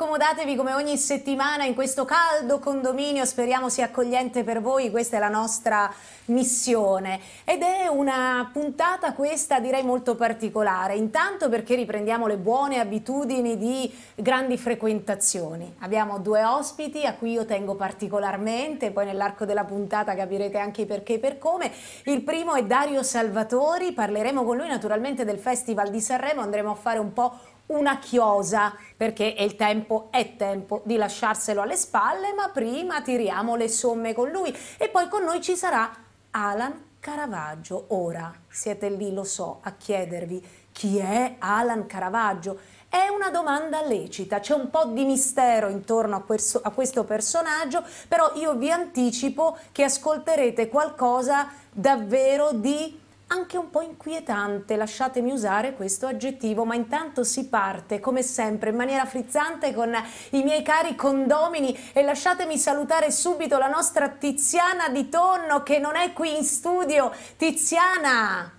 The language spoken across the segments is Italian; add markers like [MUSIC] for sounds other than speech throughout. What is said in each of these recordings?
accomodatevi come ogni settimana in questo caldo condominio, speriamo sia accogliente per voi, questa è la nostra missione. Ed è una puntata questa direi molto particolare, intanto perché riprendiamo le buone abitudini di grandi frequentazioni, abbiamo due ospiti a cui io tengo particolarmente, poi nell'arco della puntata capirete anche perché e per come, il primo è Dario Salvatori, parleremo con lui naturalmente del Festival di Sanremo, andremo a fare un po' una chiosa perché è il tempo, è tempo di lasciarselo alle spalle, ma prima tiriamo le somme con lui e poi con noi ci sarà Alan Caravaggio. Ora siete lì, lo so, a chiedervi chi è Alan Caravaggio. È una domanda lecita, c'è un po' di mistero intorno a questo, a questo personaggio, però io vi anticipo che ascolterete qualcosa davvero di anche un po' inquietante, lasciatemi usare questo aggettivo, ma intanto si parte come sempre in maniera frizzante con i miei cari condomini e lasciatemi salutare subito la nostra Tiziana Di Tonno che non è qui in studio. Tiziana!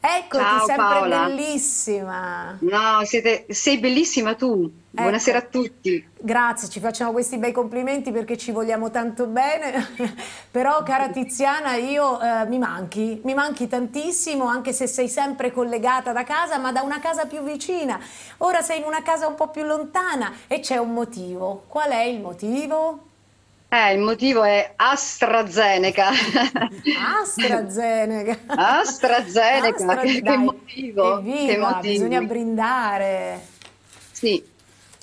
Eccoti, Ciao, sempre Paola. bellissima. No, siete, sei bellissima tu. Buonasera Ecco. a tutti. Grazie, ci facciamo questi bei complimenti perché ci vogliamo tanto bene, [LAUGHS] però cara Tiziana io eh, mi manchi, mi manchi tantissimo anche se sei sempre collegata da casa ma da una casa più vicina, ora sei in una casa un po' più lontana e c'è un motivo, qual è il motivo? Eh, il motivo è AstraZeneca. AstraZeneca. AstraZeneca, Astra- che, che dai, motivo? Che evviva, motivo? bisogna brindare. Sì.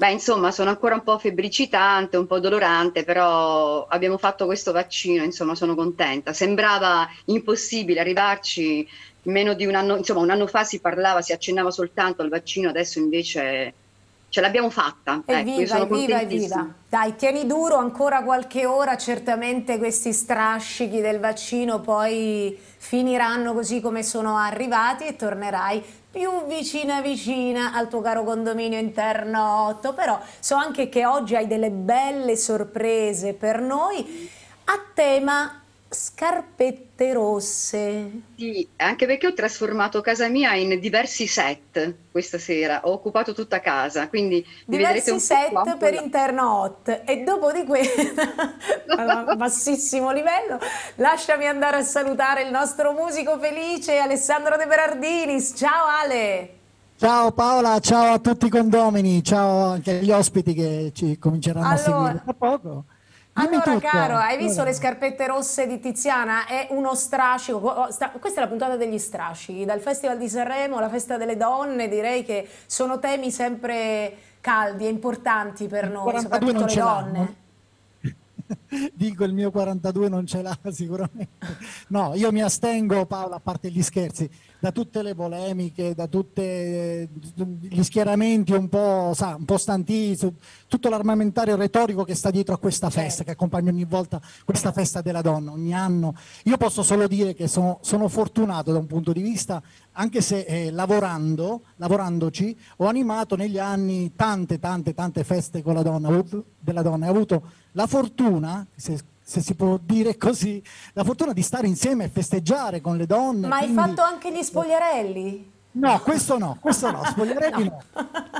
Beh, insomma, sono ancora un po' febbricitante, un po' dolorante, però abbiamo fatto questo vaccino, insomma, sono contenta. Sembrava impossibile arrivarci meno di un anno, insomma, un anno fa si parlava, si accennava soltanto al vaccino, adesso invece ce l'abbiamo fatta. Ecco, Evviva, sono evviva, evviva. Dai, tieni duro ancora qualche ora, certamente questi strascichi del vaccino poi finiranno così come sono arrivati e tornerai più vicina vicina al tuo caro condominio interno 8, però so anche che oggi hai delle belle sorprese per noi a tema scarpette rosse. Sì, anche perché ho trasformato casa mia in diversi set questa sera, ho occupato tutta casa, quindi Diversi set qua, un po' per interno 8 e dopo di questo [LAUGHS] a bassissimo livello lasciami andare a salutare il nostro musico felice Alessandro De Berardinis. Ciao Ale. Ciao Paola, ciao a tutti i condomini, ciao anche agli ospiti che ci cominceranno a Allora- seguire. Tra poco. Allora tutto. caro hai visto Allora, le scarpette rosse di Tiziana? È uno strascico Oh, sta- questa è la puntata degli strascichi dal Festival di Sanremo alla festa delle donne direi che sono temi sempre caldi e importanti per noi 42 soprattutto le donne. [LAUGHS] Dico il mio 42 non ce l'ha [LAUGHS] sicuramente. No, io mi astengo Paola, a parte gli scherzi, da tutte le polemiche, da tutti gli schieramenti un po', sa, un po' stanti, tutto l'armamentario retorico che sta dietro a questa festa, Certo. che accompagna ogni volta questa festa della donna, ogni anno. Io posso solo dire che sono, sono fortunato da un punto di vista, anche se eh, lavorando, lavorandoci, ho animato negli anni tante, tante, tante feste con la donna, della donna, ho avuto la fortuna, se, se si può dire così, la fortuna di stare insieme e festeggiare con le donne. ma hai quindi- fatto anche gli spogliarelli? No, questo no, questo no, spogliarelli [LAUGHS] no.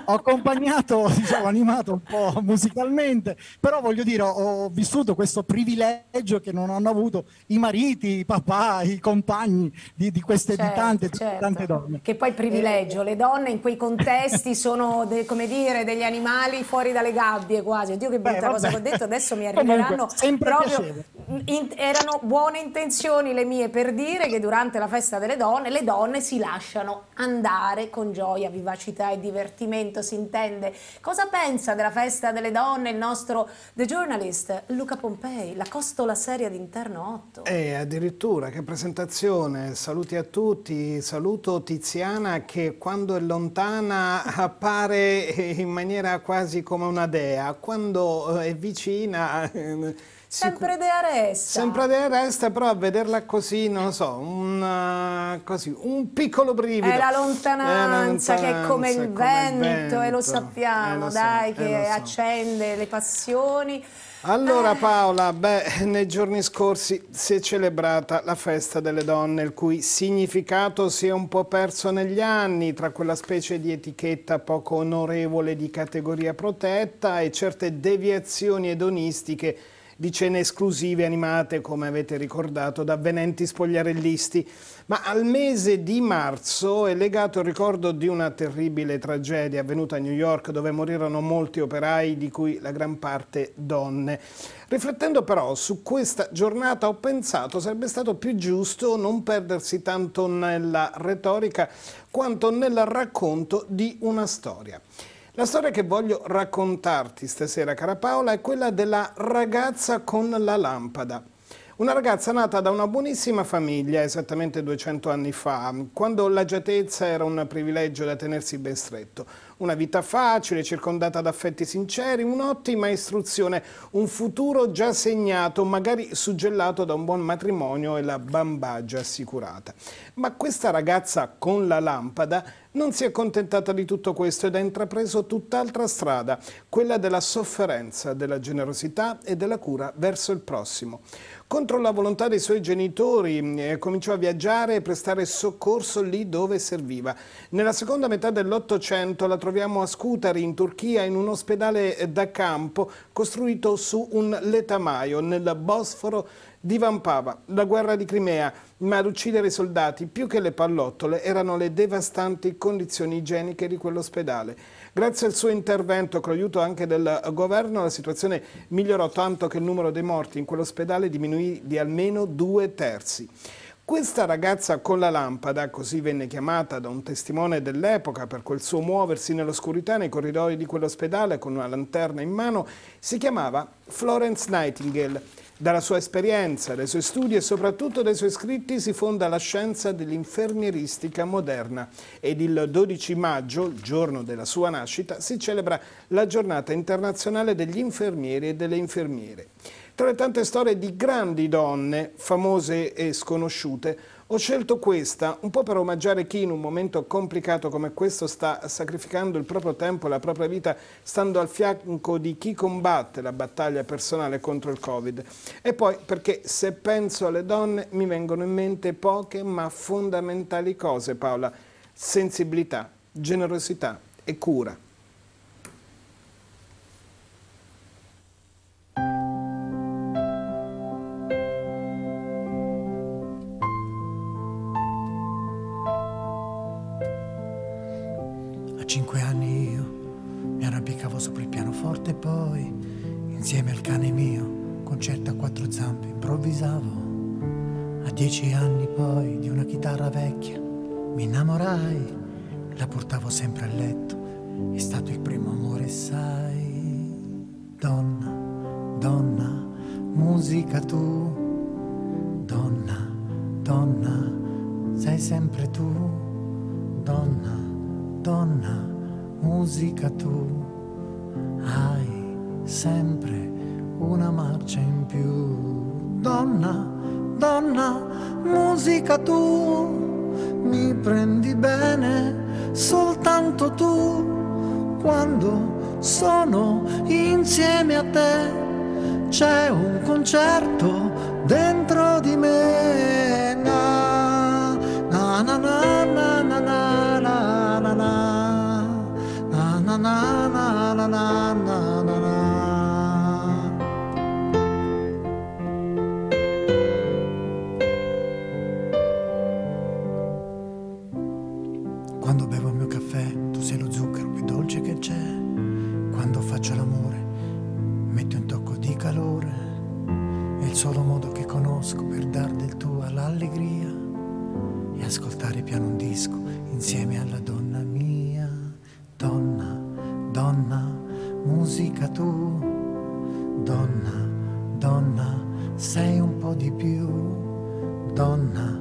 Ho accompagnato, [LAUGHS] diciamo, animato un po' musicalmente, però voglio dire, ho, ho vissuto questo privilegio che non hanno avuto i mariti, i papà, i compagni di, di queste di Certo, tante, di certo. tante donne. Che poi privilegio, le donne in quei contesti sono, de- come dire, degli animali fuori dalle gabbie quasi. Oddio che brutta Beh, cosa che ho detto, adesso mi [LAUGHS] Comunque, arriveranno sempre proprio... in- erano buone intenzioni le mie per dire che durante la festa delle donne le donne si lasciano andare con gioia, vivacità e divertimento, si intende. Cosa pensa della festa delle donne il nostro The Journalist Luca Pompei, la costola seria di Interno 8? E addirittura, che presentazione, saluti a tutti, saluto Tiziana che quando è lontana [LAUGHS] appare in maniera quasi come una dea, quando eh, è vicina eh, Sempre resta. Sempre resta, però a vederla così, non lo so, un, uh, così, un piccolo brivido. È la lontananza, che è come il, vento, vento, e lo sappiamo, eh, lo dai, so, che so. accende le passioni. Allora Paola, beh, nei giorni scorsi si è celebrata la festa delle donne, il cui significato si è un po' perso negli anni tra quella specie di etichetta poco onorevole di categoria protetta e certe deviazioni edonistiche di cene esclusive animate, come avete ricordato, da avvenenti spogliarellisti. Ma al mese di marzo è legato il ricordo di una terribile tragedia avvenuta a New York dove morirono molti operai, di cui la gran parte donne. Riflettendo però su questa giornata ho pensato sarebbe stato più giusto non perdersi tanto nella retorica quanto nel racconto di una storia. La storia che voglio raccontarti stasera, cara Paola, è quella della ragazza con la lampada. Una ragazza nata da una buonissima famiglia esattamente 200 anni fa, quando l'agiatezza era un privilegio da tenersi ben stretto. Una vita facile, circondata da affetti sinceri, un'ottima istruzione, un futuro già segnato, magari suggellato da un buon matrimonio e la bambagia assicurata. Ma questa ragazza con la lampada non si è accontentata di tutto questo ed ha intrapreso tutt'altra strada, quella della sofferenza, della generosità e della cura verso il prossimo. Contro la volontà dei suoi genitori eh, cominciò a viaggiare e prestare soccorso lì dove serviva. Nella seconda metà dell'Ottocento la troviamo a Scutari in Turchia in un ospedale da campo costruito su un letamaio nel Bosforo divampava la guerra di Crimea, ma ad uccidere i soldati più che le pallottole erano le devastanti condizioni igieniche di quell'ospedale. Grazie al suo intervento, con l'aiuto anche del governo, la situazione migliorò tanto che il numero dei morti in quell'ospedale diminuì di almeno due terzi. Questa ragazza con la lampada, così venne chiamata da un testimone dell'epoca per quel suo muoversi nell'oscurità nei corridoi di quell'ospedale con una lanterna in mano, si chiamava Florence Nightingale dalla sua esperienza, dai suoi studi e soprattutto dai suoi scritti si fonda la scienza dell'infermieristica moderna ed il 12 maggio, giorno della sua nascita, si celebra la giornata internazionale degli infermieri e delle infermiere. Tra le tante storie di grandi donne, famose e sconosciute, ho scelto questa un po' per omaggiare chi in un momento complicato come questo sta sacrificando il proprio tempo e la propria vita stando al fianco di chi combatte la battaglia personale contro il Covid. E poi perché se penso alle donne mi vengono in mente poche ma fondamentali cose, Paola. Sensibilità, generosità e cura. Pianoforte e poi, insieme al cane mio, concerto a quattro zampe, improvvisavo. A dieci anni poi di una chitarra vecchia mi innamorai, la portavo sempre a letto, è stato il primo amore, sai. Donna, donna, musica tu, donna, donna, sei sempre tu, donna donna, musica tu, hai sempre una marcia in più. Donna, donna, musica tu, mi prendi bene soltanto tu, quando sono insieme a te. C'è un concerto dentro di me. Quando bevo il mio caffè, tu sei lo zucchero più dolce che c'è. Quando faccio l'amore, metto un tocco di calore. È il solo modo che conosco per dar del tuo all'allegria e ascoltare piano un disco insieme alla donna mia. Donna, donna, musica tu. Donna, donna, sei un po' di più. Donna,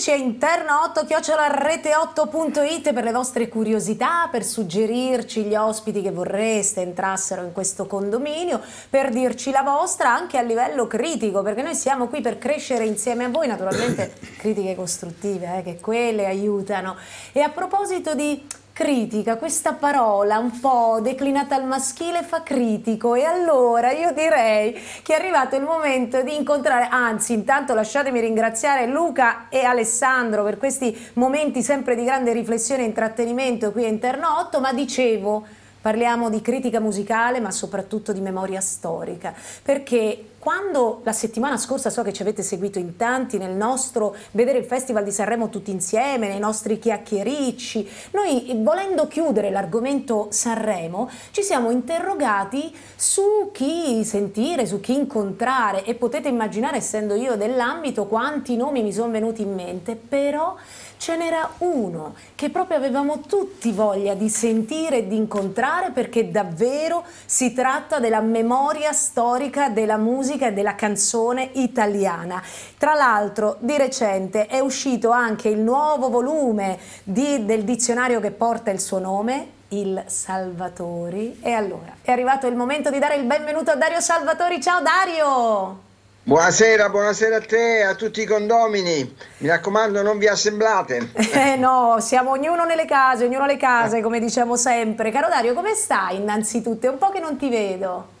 scriveteci a interno8 rete8.it per le vostre curiosità, per suggerirci gli ospiti che vorreste entrassero in questo condominio, per dirci la vostra anche a livello critico, perché noi siamo qui per crescere insieme a voi, naturalmente [COUGHS] critiche costruttive, eh, che quelle aiutano. E a proposito di critica, questa parola un po' declinata al maschile fa critico. E allora io direi che è arrivato il momento di incontrare, anzi intanto lasciatemi ringraziare Luca e Alessandro per questi momenti sempre di grande riflessione e intrattenimento qui a Interno 8, ma dicevo Parliamo di critica musicale ma soprattutto di memoria storica, perché quando la settimana scorsa so che ci avete seguito in tanti nel nostro vedere il Festival di Sanremo tutti insieme, nei nostri chiacchiericci, noi volendo chiudere l'argomento Sanremo ci siamo interrogati su chi sentire, su chi incontrare e potete immaginare essendo io dell'ambito quanti nomi mi sono venuti in mente, però ce n'era uno che proprio avevamo tutti voglia di sentire e di incontrare perché davvero si tratta della memoria storica della musica e della canzone italiana. Tra l'altro di recente è uscito anche il nuovo volume di, del dizionario che porta il suo nome, il Salvatori. E allora è arrivato il momento di dare il benvenuto a Dario Salvatori. Ciao Dario! Buonasera, buonasera a te e a tutti i condomini. Mi raccomando, non vi assemblate. [LAUGHS] Eh no, siamo ognuno nelle case, ognuno alle case, come diciamo sempre. Caro Dario, come stai innanzitutto? È un po' che non ti vedo.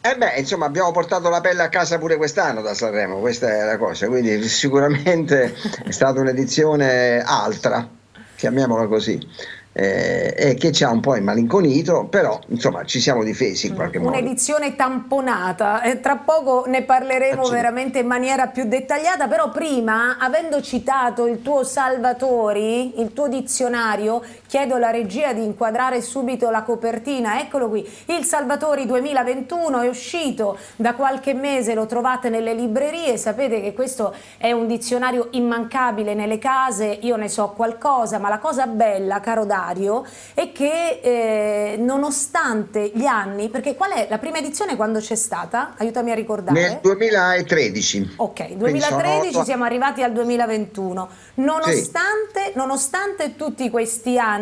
Eh beh, insomma, abbiamo portato la pelle a casa pure quest'anno da Sanremo, questa è la cosa, quindi sicuramente è stata un'edizione altra, chiamiamola così eh, e che ci ha un po' immalinconito, però insomma ci siamo difesi in qualche modo. Un'edizione tamponata, eh, tra poco ne parleremo ah, veramente in maniera più dettagliata, però prima, avendo citato il tuo Salvatori, il tuo dizionario, chiedo alla regia di inquadrare subito la copertina, eccolo qui, il Salvatori 2021 è uscito da qualche mese, lo trovate nelle librerie, sapete che questo è un dizionario immancabile nelle case, io ne so qualcosa, ma la cosa bella, caro Dario, e che eh, nonostante gli anni, perché qual è la prima edizione quando c'è stata? Aiutami a ricordare. Nel 2013. Ok, 2013 sono... siamo arrivati al 2021. Nonostante, sì. nonostante tutti questi anni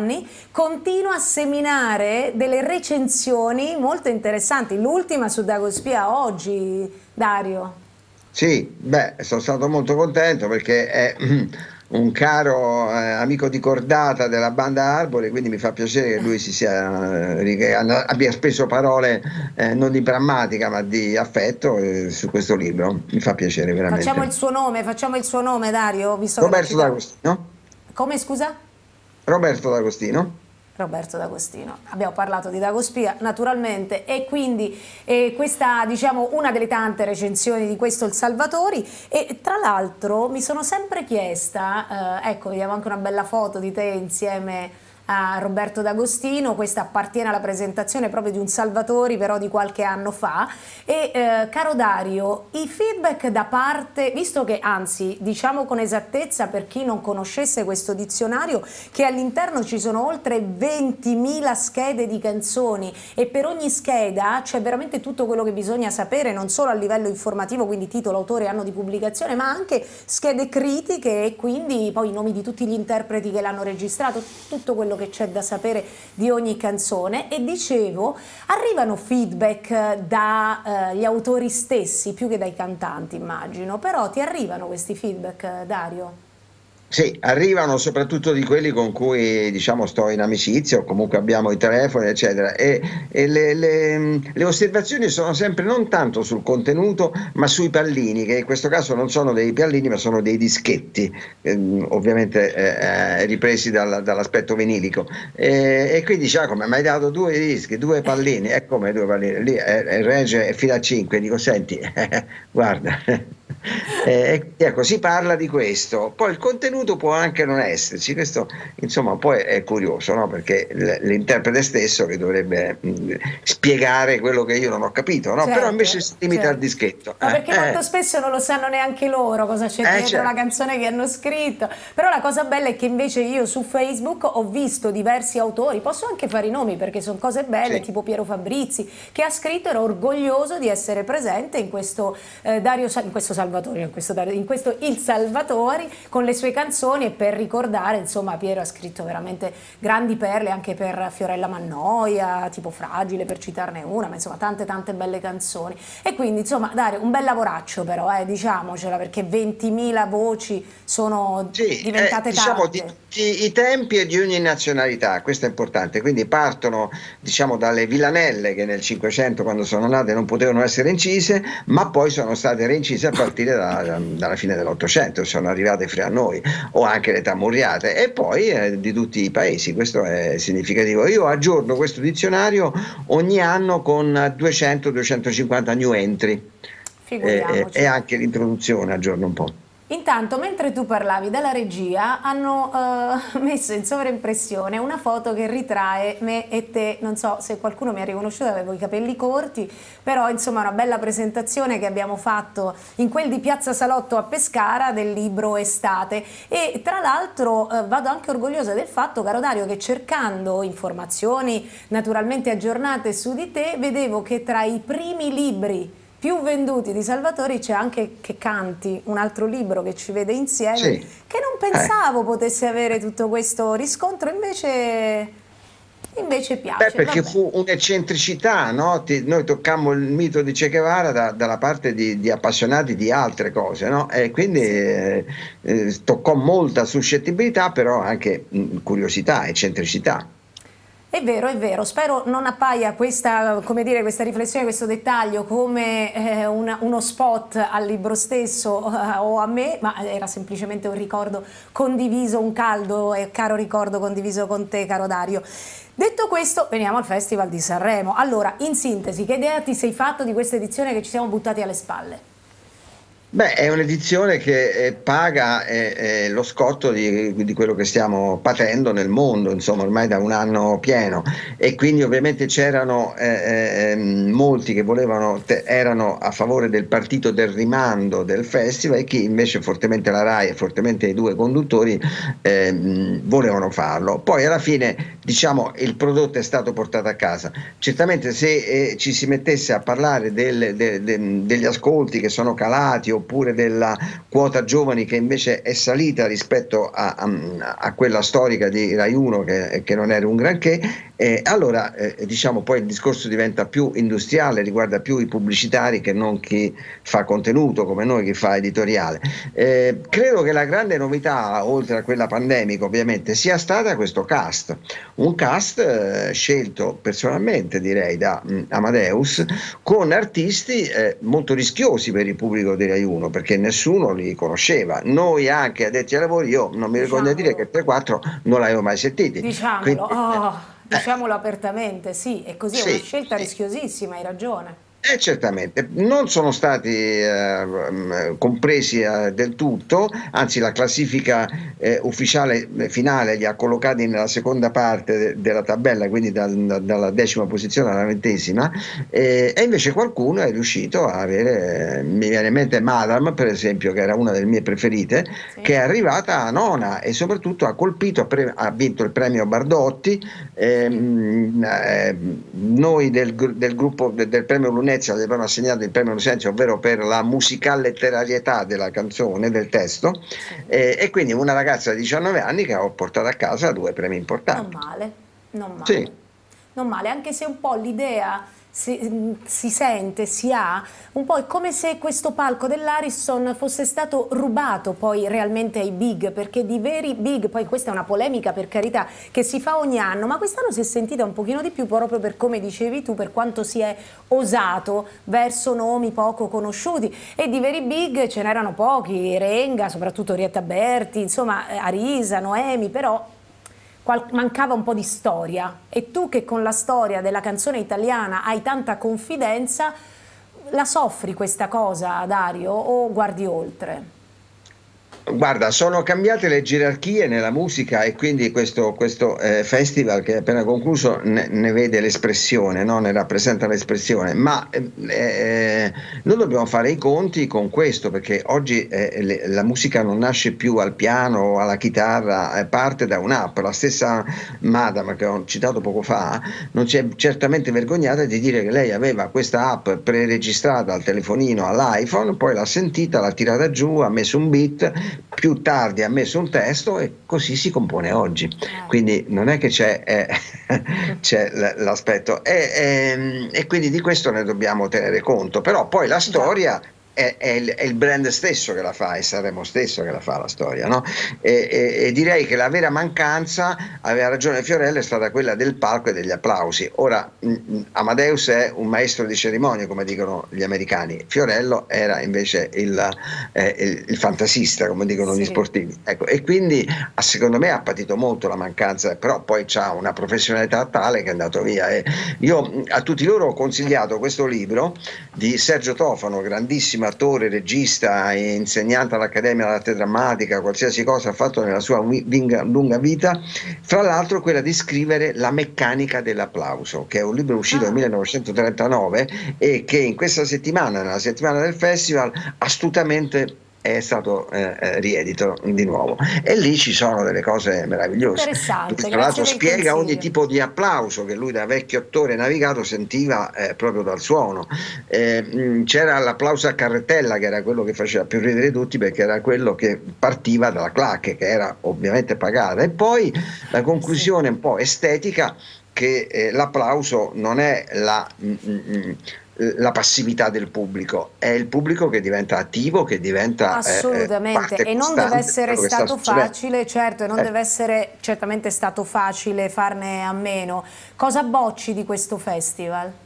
continua a seminare delle recensioni molto interessanti. L'ultima su Dagospia oggi, Dario. Sì, beh, sono stato molto contento perché è [CLEARS THROAT] un caro eh, amico di cordata della banda Arbore, quindi mi fa piacere che lui si sia, eh, che abbia speso parole eh, non di prammatica ma di affetto eh, su questo libro. Mi fa piacere veramente. Facciamo il suo nome, facciamo il suo nome Dario. Roberto D'Agostino. Come scusa? Roberto D'Agostino. Roberto D'Agostino. Abbiamo parlato di Dagospia naturalmente e quindi eh, questa diciamo una delle tante recensioni di questo Il Salvatori e tra l'altro mi sono sempre chiesta, eh, ecco vediamo anche una bella foto di te insieme a Roberto D'Agostino, questa appartiene alla presentazione proprio di un Salvatori però di qualche anno fa. E eh, caro Dario, i feedback da parte, visto che anzi diciamo con esattezza per chi non conoscesse questo dizionario che all'interno ci sono oltre 20.000 schede di canzoni e per ogni scheda c'è veramente tutto quello che bisogna sapere non solo a livello informativo quindi titolo, autore, anno di pubblicazione ma anche schede critiche e quindi poi i nomi di tutti gli interpreti che l'hanno registrato, tutto quello quello che c'è da sapere di ogni canzone e dicevo arrivano feedback dagli eh, autori stessi più che dai cantanti immagino, però ti arrivano questi feedback Dario? Sì, arrivano soprattutto di quelli con cui diciamo, sto in amicizia o comunque abbiamo i telefoni, eccetera. E, e le, le, le, osservazioni sono sempre non tanto sul contenuto, ma sui pallini, che in questo caso non sono dei pallini, ma sono dei dischetti, ehm, ovviamente eh, eh ripresi dal, dall'aspetto vinilico. E, e quindi dice: ah, come mi hai dato due dischi, due pallini? E come due pallini? Lì è, è regge fino a 5. Dico, senti, [LAUGHS] guarda. Eh, ecco, si parla di questo, poi il contenuto può anche non esserci, questo insomma poi è curioso, no? perché l'interprete stesso che dovrebbe mh, spiegare quello che io non ho capito, no? certo, però invece si limita certo. al dischetto. Ma perché eh, molto spesso non lo sanno neanche loro cosa c'è eh, dietro certo. la canzone che hanno scritto, però la cosa bella è che invece io su Facebook ho visto diversi autori, posso anche fare i nomi perché sono cose belle, sì. tipo Piero Fabrizi, che ha scritto, era orgoglioso di essere presente in questo eh, Dario, in questo Salvatore, in questo, in questo, Il Salvatori con le sue canzoni e per ricordare, insomma, Piero ha scritto veramente grandi perle anche per Fiorella Mannoia, tipo Fragile per citarne una, ma insomma tante tante belle canzoni. E quindi insomma Dario, un bel lavoraccio però, eh, diciamocela, perché 20.000 voci sono sì, diventate eh, diciamo, tante. Di, i tempi e di ogni nazionalità, questo è importante, quindi partono diciamo dalle villanelle che nel 500 quando sono nate non potevano essere incise, ma poi sono state reincise a partire da, dalla fine dell'Ottocento, sono arrivate fino a noi, o anche le tamurriate, e poi eh, di tutti i paesi, questo è significativo. Io aggiorno questo dizionario ogni anno con 200-250 new entry. Eh, e anche l'introduzione aggiorno un po'. Intanto, mentre tu parlavi dalla regia, hanno uh, [LAUGHS] messo in sovraimpressione una foto che ritrae me e te. Non so se qualcuno mi ha riconosciuto, avevo i capelli corti, però insomma una bella presentazione che abbiamo fatto in quel di Piazza Salotto a Pescara del libro Estate. E tra l'altro uh, vado anche orgogliosa del fatto, caro Dario, che cercando informazioni naturalmente aggiornate su di te, vedevo che tra i primi libri più venduti di Salvatori c'è anche Che canti, un altro libro che ci vede insieme, sì. che non pensavo eh. potesse avere tutto questo riscontro, invece... Invece piace. Beh, perché vabbè. fu un'eccentricità, no? Ti, noi toccammo il mito di Che Guevara da, dalla parte di, di, appassionati di altre cose, no? E quindi sì. eh, eh, toccò molta suscettibilità, però anche mh, curiosità, eccentricità. È vero, è vero, spero non appaia questa, dire, questa riflessione, questo dettaglio come eh, una, uno spot al libro stesso eh, o a me, ma era semplicemente un ricordo condiviso, un caldo e caro ricordo condiviso con te, caro Dario. Detto questo, veniamo al Festival di Sanremo. Allora, in sintesi, che idea ti sei fatto di questa edizione che ci siamo buttati alle spalle? Beh, è un'edizione che eh, paga eh, eh, lo scotto di, di, quello che stiamo patendo nel mondo, insomma, ormai da un anno pieno. E quindi ovviamente c'erano eh, ehm, molti che volevano, te, erano a favore del partito del rimando del festival e chi invece fortemente la RAI e fortemente i due conduttori ehm, volevano farlo. Poi alla fine, diciamo, il prodotto è stato portato a casa. Certamente se eh, ci si mettesse a parlare del, de, de, degli ascolti che sono calati o oppure della quota giovani che invece è salita rispetto a, a, a quella storica di Rai 1 che, che non era un granché, eh, allora eh, diciamo poi il discorso diventa più industriale, riguarda più i pubblicitari che non chi fa contenuto come noi, chi fa editoriale. Eh, credo che la grande novità, oltre a quella pandemica ovviamente, sia stata questo cast, un cast eh, scelto personalmente direi da mh, mm, Amadeus con artisti eh, molto rischiosi per il pubblico di Rai 1 perché nessuno li conosceva. Noi anche addetti ai lavori, io non mi ricordo di dire che 3-4 non l'avevo mai sentiti. Diciamolo. Quindi, oh Diciamolo eh. apertamente, sì, è così, è una scelta sì. rischiosissima, hai ragione. Eh, certamente, non sono stati eh, compresi eh, del tutto, anzi la classifica eh, ufficiale eh, finale li ha collocati nella seconda parte de- della tabella, quindi da- da- dalla decima posizione alla ventesima, e invece qualcuno è riuscito a avere, mi viene in mente Madame per esempio, che era una delle mie preferite, sì. che è arrivata a nona e soprattutto ha colpito, ha, pre- ha vinto il premio Bardotti, ehm, eh, noi del, del gruppo del, del premio Lunelli Venezia gli avevano assegnato il premio Lucenzio, ovvero per la musicalletterarietà della canzone, del testo, eh, e quindi una ragazza di 19 anni che ha portato a casa due premi importanti. Non male, non male. Sì. Non male, anche se un po' l'idea si, si, sente, si ha, un po' è come se questo palco dell'Ariston fosse stato rubato poi realmente ai big, perché di veri big, poi questa è una polemica per carità che si fa ogni anno, ma quest'anno si è sentita un pochino di più proprio per come dicevi tu, per quanto si è osato verso nomi poco conosciuti. E di veri big ce n'erano pochi, Renga, soprattutto Rietta Berti, insomma Arisa, Noemi, però mancava un po' di storia e tu che con la storia della canzone italiana hai tanta confidenza, la soffri questa cosa Dario o guardi oltre? Guarda, sono cambiate le gerarchie nella musica e quindi questo, questo eh, festival che è appena concluso ne, ne vede l'espressione, no? ne rappresenta l'espressione, ma eh, eh, noi dobbiamo fare i conti con questo perché oggi eh, le, la musica non nasce più al piano o alla chitarra, eh, parte da un'app. La stessa Madame che ho citato poco fa non si è certamente vergognata di dire che lei aveva questa app preregistrata al telefonino, all'iPhone, poi l'ha sentita, l'ha tirata giù, ha messo un beat più tardi ha messo un testo e così si compone oggi. Ah. Quindi non è che c'è, eh, [LAUGHS] c'è l'aspetto e, e, ehm, e, quindi di questo ne dobbiamo tenere conto, però poi la storia è, è, il, è, il, brand stesso che la fa, è Sanremo stesso che la fa la storia. No? E, e, e, direi che la vera mancanza, aveva ragione Fiorello, è stata quella del palco e degli applausi. Ora, mm, mm, Amadeus è un maestro di cerimonie, come dicono gli americani, Fiorello era invece il, eh, il, il fantasista, come dicono sì. gli sportivi. Ecco, e quindi secondo me ha patito molto la mancanza, però poi ha una professionalità tale che è andato via. E io a tutti loro ho consigliato questo libro di Sergio Tofano, grandissimo attore, regista, insegnante all'Accademia d'Arte Drammatica, qualsiasi cosa ha fatto nella sua lunga vita, fra l'altro quella di scrivere La meccanica dell'applauso, che è un libro uscito nel 1939 ah. e che in questa settimana, nella settimana del festival, astutamente è stato eh, eh, riedito di nuovo. E lì ci sono delle cose meravigliose. Tra l'altro spiega consiglio. ogni tipo di applauso che lui da vecchio attore navigato sentiva eh, proprio dal suono. Eh, c'era l'applauso a carrettella che era quello che faceva più ridere tutti perché era quello che partiva dalla clacche che era ovviamente pagata. E poi la conclusione un po' estetica che eh, l'applauso non è la mm, mm, mm la passività del pubblico, è il pubblico che diventa attivo, che diventa eh, assolutamente eh, e non deve essere stato facile, certo, e non eh. deve essere certamente stato facile farne a meno. Cosa bocci di questo festival?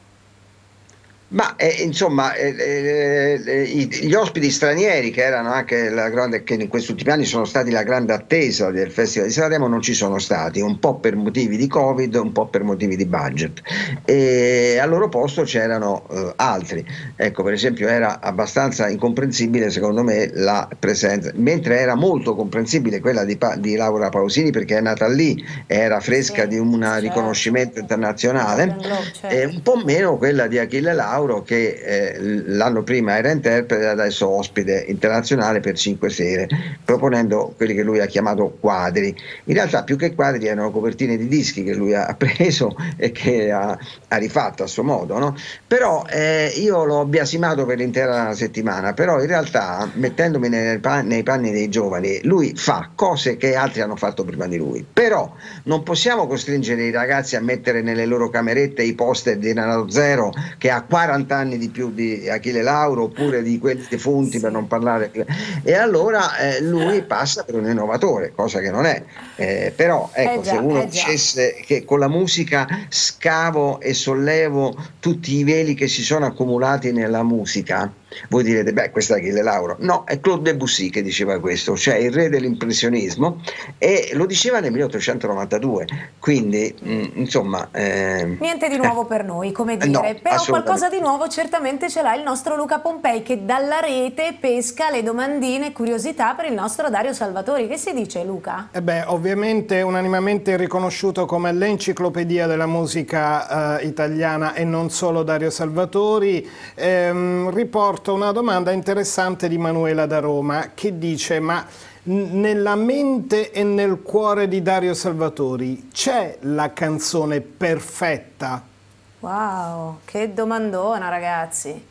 Ma eh, insomma, eh, eh, eh gli ospiti stranieri che erano anche la grande, che in questi ultimi anni sono stati la grande attesa del Festival di Sanremo non ci sono stati, un po' per motivi di Covid, un po' per motivi di budget. E al loro posto c'erano eh, altri. Ecco, per esempio, era abbastanza incomprensibile secondo me la presenza, mentre era molto comprensibile quella di, di Laura Pausini perché è nata lì, era fresca sì, di un certo. riconoscimento internazionale, certo. e un po' meno quella di Achille Lauro Lauro che eh, l'anno prima era interprete e adesso ospite internazionale per cinque sere, proponendo quelli che lui ha chiamato quadri. In realtà più che quadri erano copertine di dischi che lui ha [LAUGHS] preso e che ha, ha rifatto a suo modo. No? Però eh, io l'ho biasimato per l'intera settimana, però in realtà mettendomi nei, nei panni dei giovani, lui fa cose che altri hanno fatto prima di lui. Però non possiamo costringere i ragazzi a mettere nelle loro camerette i poster di Renato Zero che ha 40 40 anni di più di Achille Lauro oppure di quelli defunti sì. per non parlare e allora eh, lui passa per un innovatore cosa che non è eh, però ecco eh già, se uno eh dicesse che con la musica scavo e sollevo tutti i veli che si sono accumulati nella musica voi direte, beh, questo è Achille Lauro. No, è Claude Debussy che diceva questo, cioè il re dell'impressionismo, e lo diceva nel 1892. Quindi, mh, mm, insomma... Eh, Niente di nuovo eh, per noi, come dire. No, Però qualcosa di nuovo certamente ce l'ha il nostro Luca Pompei, che dalla rete pesca le domandine e curiosità per il nostro Dario Salvatori. Che si dice, Luca? Eh beh, ovviamente unanimamente riconosciuto come l'enciclopedia della musica eh, italiana e non solo Dario Salvatori, ehm, riporta porto una domanda interessante di Manuela da Roma che dice ma nella mente e nel cuore di Dario Salvatori c'è la canzone perfetta? Wow, che domandona ragazzi.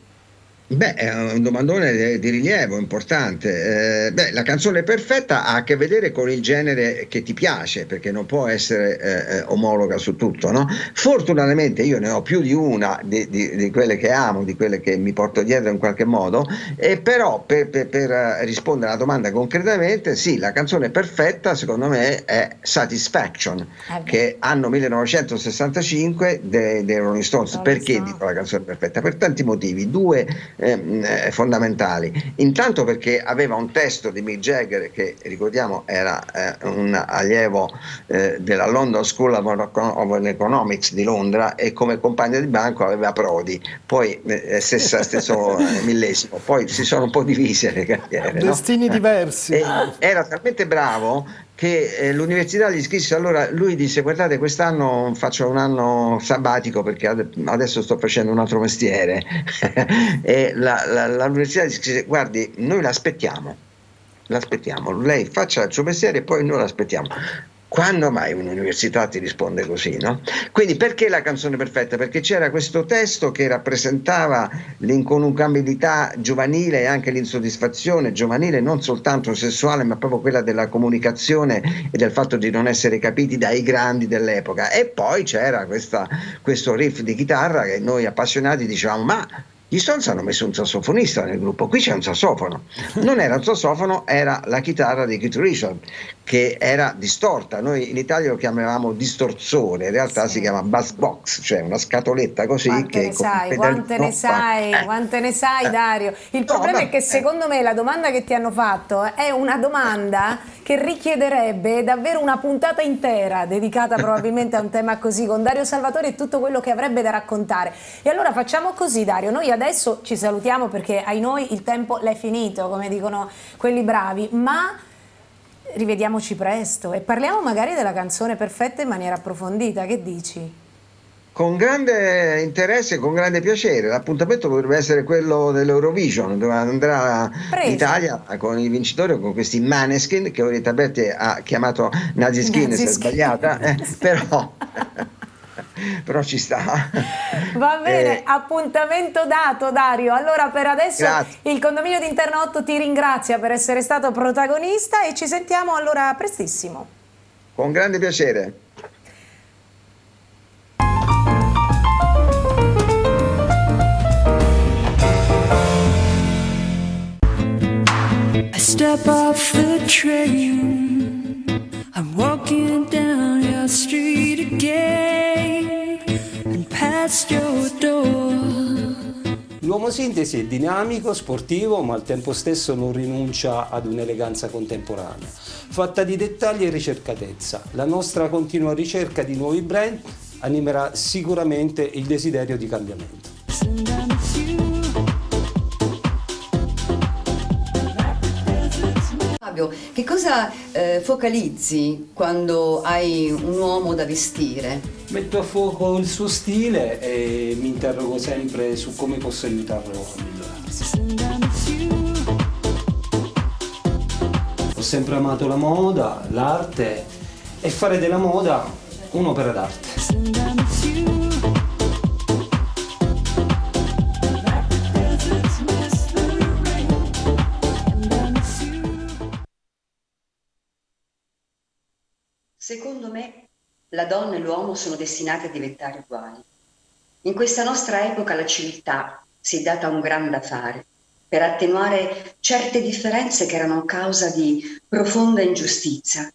Beh, è un domandone di rilievo importante. Eh, beh, la canzone perfetta ha a che vedere con il genere che ti piace, perché non può essere eh, eh, omologa su tutto. No? Fortunatamente io ne ho più di una di, di, di, quelle che amo, di quelle che mi porto dietro in qualche modo, e però per, per, per rispondere alla domanda concretamente, sì, la canzone perfetta secondo me è Satisfaction, eh che anno 1965 dei, dei Rolling Stones. Rolling perché Stone. dico la canzone perfetta? Per tanti motivi. Due eh, fondamentali. Intanto perché aveva un testo di Mick Jagger che ricordiamo era eh, un allievo eh, della London School of Economics di Londra e come compagno di banco aveva Prodi, poi eh, stessa, stesso millesimo, poi si sono un po' divise le carriere. Destini no? diversi. E era talmente bravo che eh, l'università gli scrisse, allora lui disse guardate quest'anno faccio un anno sabbatico perché adesso sto facendo un altro mestiere [LAUGHS] e la, la, l'università gli scrisse guardi noi l'aspettiamo, l'aspettiamo, lei faccia il suo mestiere e poi noi l'aspettiamo. Quando mai un'università ti risponde così, no? Quindi perché la canzone perfetta? Perché c'era questo testo che rappresentava l'incomunicabilità giovanile e anche l'insoddisfazione giovanile, non soltanto sessuale, ma proprio quella della comunicazione e del fatto di non essere capiti dai grandi dell'epoca. E poi c'era questa, questo riff di chitarra che noi appassionati dicevamo, ma gli Stones hanno messo un sassofonista nel gruppo, qui c'è un sassofono. Non era un sassofono, era la chitarra di Keith Richard, che era distorta. Noi in Italia lo chiamavamo distorsore, in realtà sì. si chiama bass box, cioè una scatoletta così. Quante che ne sai, quante ne sai, eh. quante ne sai eh. Dario. Il problema no, è che secondo me la domanda che ti hanno fatto è una domanda che richiederebbe davvero una puntata intera dedicata probabilmente a un [LAUGHS] tema così, con Dario Salvatore e tutto quello che avrebbe da raccontare. E allora facciamo così Dario, noi adesso ci salutiamo perché ai noi il tempo l'è finito, come dicono quelli bravi, ma rivediamoci presto e parliamo magari della canzone perfetta in maniera approfondita, che dici? Con grande interesse e con grande piacere, l'appuntamento potrebbe essere quello dell'Eurovision, dove andrà l'Italia con i vincitori con questi Maneskin che Orietta Berti ha chiamato Nazi Skin, se è sbagliata, eh, però [LAUGHS] [LAUGHS] però ci sta. Va bene, eh, appuntamento dato Dario. Allora per adesso grazie. il condominio di Interno 8 ti ringrazia per essere stato protagonista e ci sentiamo allora prestissimo. Con grande piacere. I step off the train. I'm walking down your street again. L'uomo sintesi è dinamico, sportivo, ma al tempo stesso non rinuncia ad un'eleganza contemporanea, fatta di dettagli e ricercatezza. La nostra continua ricerca di nuovi brand animerà sicuramente il desiderio di cambiamento. Fabio, che cosa eh, focalizzi quando hai un uomo da vestire? Metto a fuoco il suo stile e mi interrogo sempre su come posso aiutarlo a migliorarsi. Ho sempre amato la moda, l'arte e fare della moda un'opera d'arte. Secondo me, la donna e l'uomo sono destinati a diventare uguali. In questa nostra epoca la civiltà si è data un gran da fare per attenuare certe differenze che erano causa di profonda ingiustizia.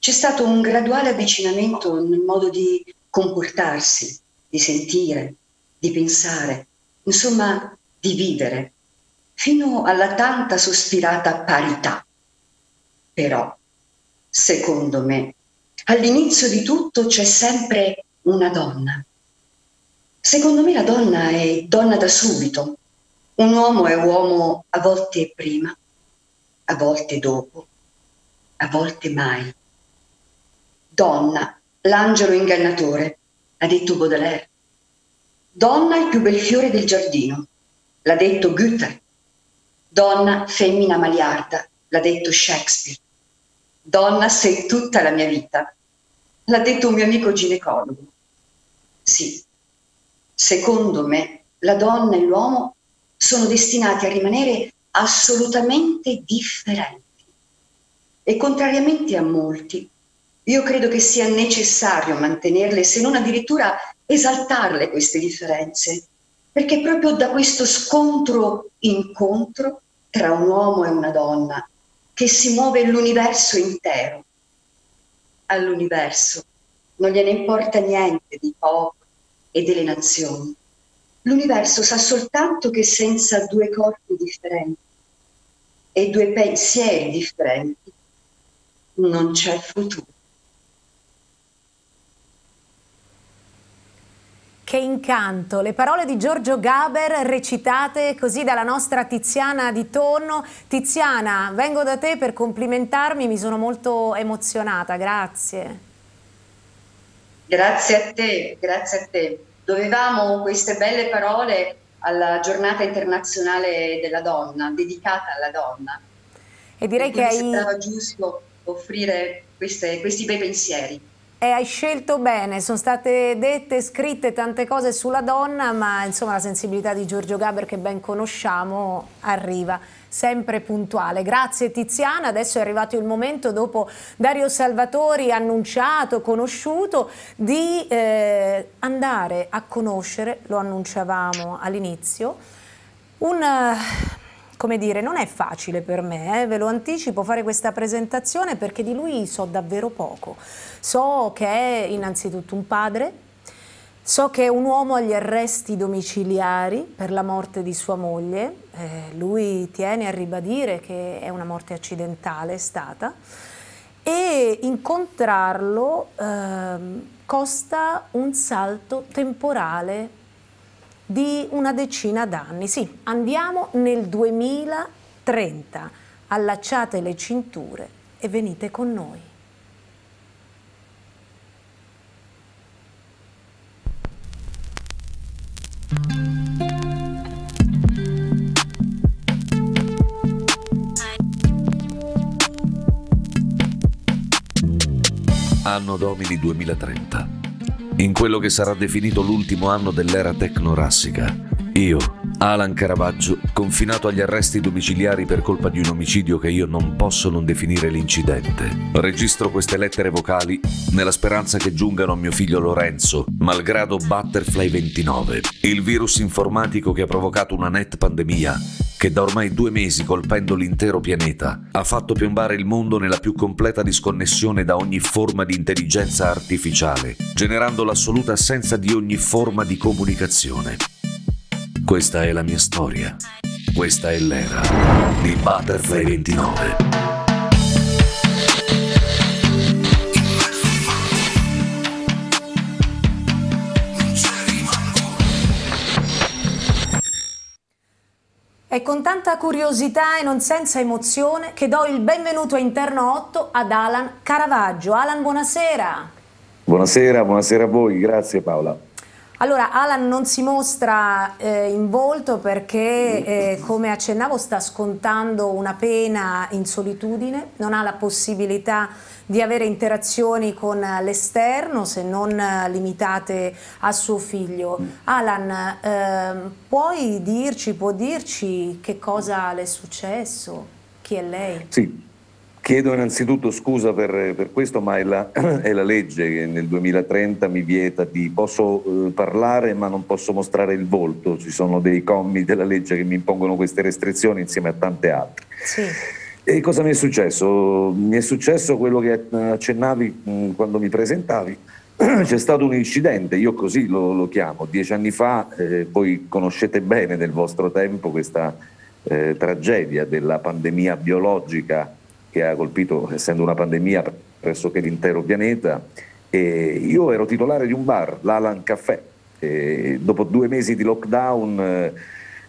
C'è stato un graduale avvicinamento nel modo di comportarsi, di sentire, di pensare, insomma di vivere, fino alla tanta sospirata parità. Però, secondo me, all'inizio di tutto c'è sempre una donna. Secondo me la donna è donna da subito. Un uomo è uomo a volte prima, a volte dopo, a volte mai. Donna, l'angelo ingannatore, ha detto Baudelaire. Donna il più bel fiore del giardino, l'ha detto Goethe. Donna femmina maliarda, l'ha detto Shakespeare. Donna, sei tutta la mia vita. L'ha detto un mio amico ginecologo. Sì, secondo me, la donna e l'uomo sono destinati a rimanere assolutamente differenti. E contrariamente a molti, io credo che sia necessario mantenerle, se non addirittura esaltarle queste differenze, perché proprio da questo scontro-incontro tra un uomo e una donna che si muove l'universo intero. All'universo non gliene importa niente di popoli e delle nazioni. L'universo sa soltanto che senza due corpi differenti e due pensieri differenti non c'è futuro. Che incanto! Le parole di Giorgio Gaber recitate così dalla nostra Tiziana di Tonno. Tiziana, vengo da te per complimentarmi, mi sono molto emozionata, grazie. Grazie a te, grazie a te. Dovevamo queste belle parole alla giornata internazionale della donna, dedicata alla donna. E direi e che hai... sembrava giusto offrire queste, questi bei pensieri. E hai scelto bene, sono state dette, scritte tante cose sulla donna, ma insomma la sensibilità di Giorgio Gaber che ben conosciamo arriva sempre puntuale. Grazie Tiziana, adesso è arrivato il momento dopo Dario Salvatori annunciato, conosciuto, di eh, andare a conoscere, lo annunciavamo all'inizio, un come dire, non è facile per me, eh, ve lo anticipo, fare questa presentazione perché di lui so davvero poco. So che è innanzitutto un padre, so che è un uomo agli arresti domiciliari per la morte di sua moglie, eh, lui tiene a ribadire che è una morte accidentale, è stata, e incontrarlo eh, costa un salto temporale di una decina d'anni. Sì, andiamo nel 2030, allacciate le cinture e venite con noi. Anno Domini 2030 in quello che sarà definito l'ultimo anno dell'era tecnorassica. Io, Alan Caravaggio, confinato agli arresti domiciliari per colpa di un omicidio che io non posso non definire l'incidente. Registro queste lettere vocali nella speranza che giungano a mio figlio Lorenzo, malgrado Butterfly 29, il virus informatico che ha provocato una net pandemia che da ormai due mesi colpendo l'intero pianeta ha fatto piombare il mondo nella più completa disconnessione da ogni forma di intelligenza artificiale, generando l'assoluta assenza di ogni forma di comunicazione. Questa è la mia storia. Questa è l'era di Butterfly 29. È con tanta curiosità e non senza emozione che do il benvenuto a Interno 8 ad Alan Caravaggio. Alan, buonasera. Buonasera, buonasera a voi, grazie Paola. Allora, Alan non si mostra eh, in volto perché, eh, come accennavo, sta scontando una pena in solitudine, non ha la possibilità di avere interazioni con l'esterno se non limitate a suo figlio. Alan, eh, puoi dirci, può dirci che cosa le è successo? Chi è lei? Sì, Chiedo innanzitutto scusa per, per questo, ma è la, [CLEARS THROAT] è la, legge che nel 2030 mi vieta di posso eh, parlare ma non posso mostrare il volto. Ci sono dei commi della legge che mi impongono queste restrizioni insieme a tante altre. Sì. E cosa mi è successo? Mi è successo quello che accennavi mm, quando mi presentavi. [CLEARS THROAT] C'è stato un incidente, io così lo, lo chiamo, dieci anni fa, eh, voi conoscete bene nel vostro tempo questa eh, tragedia della pandemia biologica che ha colpito, essendo una pandemia, pressoché l'intero pianeta. E io ero titolare di un bar, l'Alan Caffè. E dopo due mesi di lockdown, eh,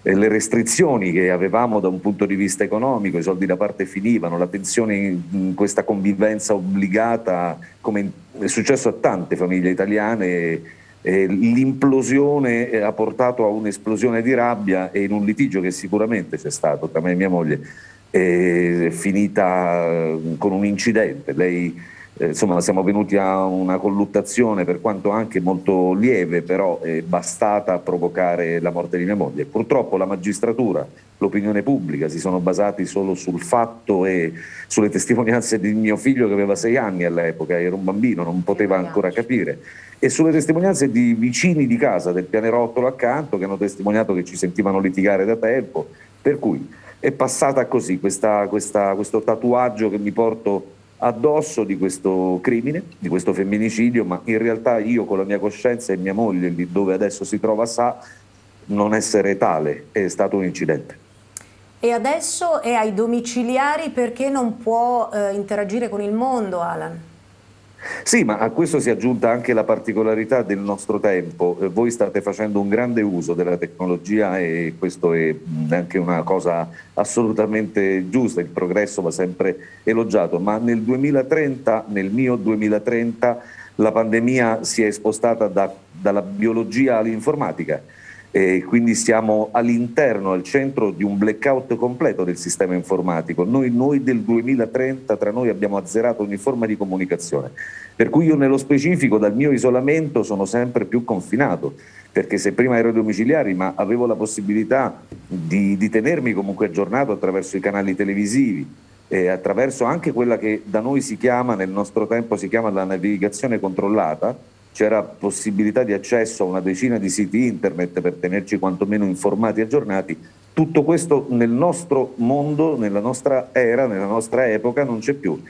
le restrizioni che avevamo da un punto di vista economico, i soldi da parte finivano, la tensione in questa convivenza obbligata, come è successo a tante famiglie italiane, l'implosione ha portato a un'esplosione di rabbia e in un litigio che sicuramente c'è stato tra me e mia moglie è finita con un incidente. Lei eh, insomma siamo venuti a una colluttazione per quanto anche molto lieve, però è bastata a provocare la morte di mia moglie. Purtroppo la magistratura, l'opinione pubblica si sono basati solo sul fatto e sulle testimonianze di mio figlio che aveva sei anni all'epoca, era un bambino, non poteva ancora capire, e sulle testimonianze di vicini di casa del pianerottolo accanto che hanno testimoniato che ci sentivano litigare da tempo, per cui è passata così questa, questa, questo tatuaggio che mi porto addosso di questo crimine, di questo femminicidio, ma in realtà io con la mia coscienza e mia moglie, lì dove adesso si trova, sa non essere tale, è stato un incidente. E adesso è ai domiciliari perché non può eh, interagire con il mondo, Alan? Sì, ma a questo si è aggiunta anche la particolarità del nostro tempo. Eh, voi state facendo un grande uso della tecnologia e questo è anche una cosa assolutamente giusta, il progresso va sempre elogiato, ma nel 2030, nel mio 2030, la pandemia si è spostata da, dalla biologia all'informatica e quindi siamo all'interno, al centro di un blackout completo del sistema informatico. Noi, noi, del 2030 tra noi abbiamo azzerato ogni forma di comunicazione, per cui io nello specifico dal mio isolamento sono sempre più confinato, perché se prima ero domiciliari ma avevo la possibilità di, di tenermi comunque aggiornato attraverso i canali televisivi, e attraverso anche quella che da noi si chiama, nel nostro tempo si chiama la navigazione controllata, c'era possibilità di accesso a una decina di siti internet per tenerci quantomeno informati e aggiornati. Tutto questo nel nostro mondo, nella nostra era, nella nostra epoca non c'è più.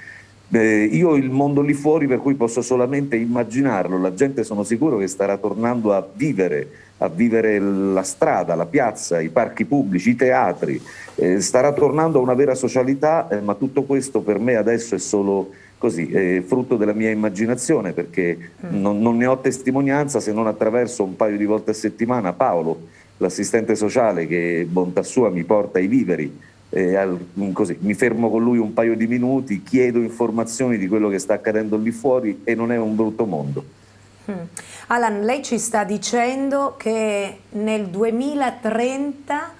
Eh, io ho il mondo lì fuori per cui posso solamente immaginarlo, la gente sono sicuro che starà tornando a vivere, a vivere la strada, la piazza, i parchi pubblici, i teatri, eh, starà tornando a una vera socialità, eh, ma tutto questo per me adesso è solo così, è frutto della mia immaginazione perché mm. non, non, ne ho testimonianza se non attraverso un paio di volte a settimana Paolo, l'assistente sociale che bontà sua mi porta i viveri, al, così, mi fermo con lui un paio di minuti, chiedo informazioni di quello che sta accadendo lì fuori e non è un brutto mondo. Mm. Alan, lei ci sta dicendo che nel 2030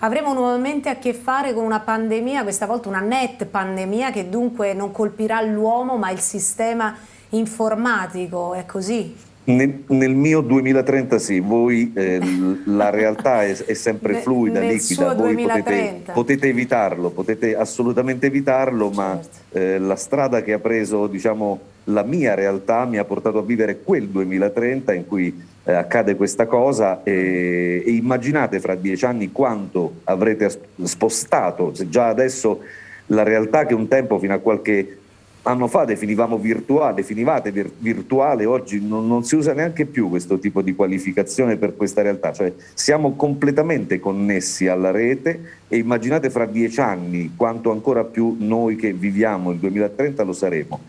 avremo nuovamente a che fare con una pandemia, questa volta una net pandemia che dunque non colpirà l'uomo ma il sistema informatico, è così? Nel, nel, mio 2030 sì, voi eh, la realtà è, è sempre fluida, nel liquida, voi potete, potete, evitarlo, potete assolutamente evitarlo, certo. ma eh, la strada che ha preso diciamo, la mia realtà mi ha portato a vivere quel 2030 in cui eh, accade questa cosa e, e, immaginate fra dieci anni quanto avrete spostato, se già adesso la realtà che un tempo fino a qualche anno fa definivamo virtuale, definivate vir virtuale, oggi non, non, si usa neanche più questo tipo di qualificazione per questa realtà, cioè siamo completamente connessi alla rete e immaginate fra dieci anni quanto ancora più noi che viviamo il 2030 lo saremo.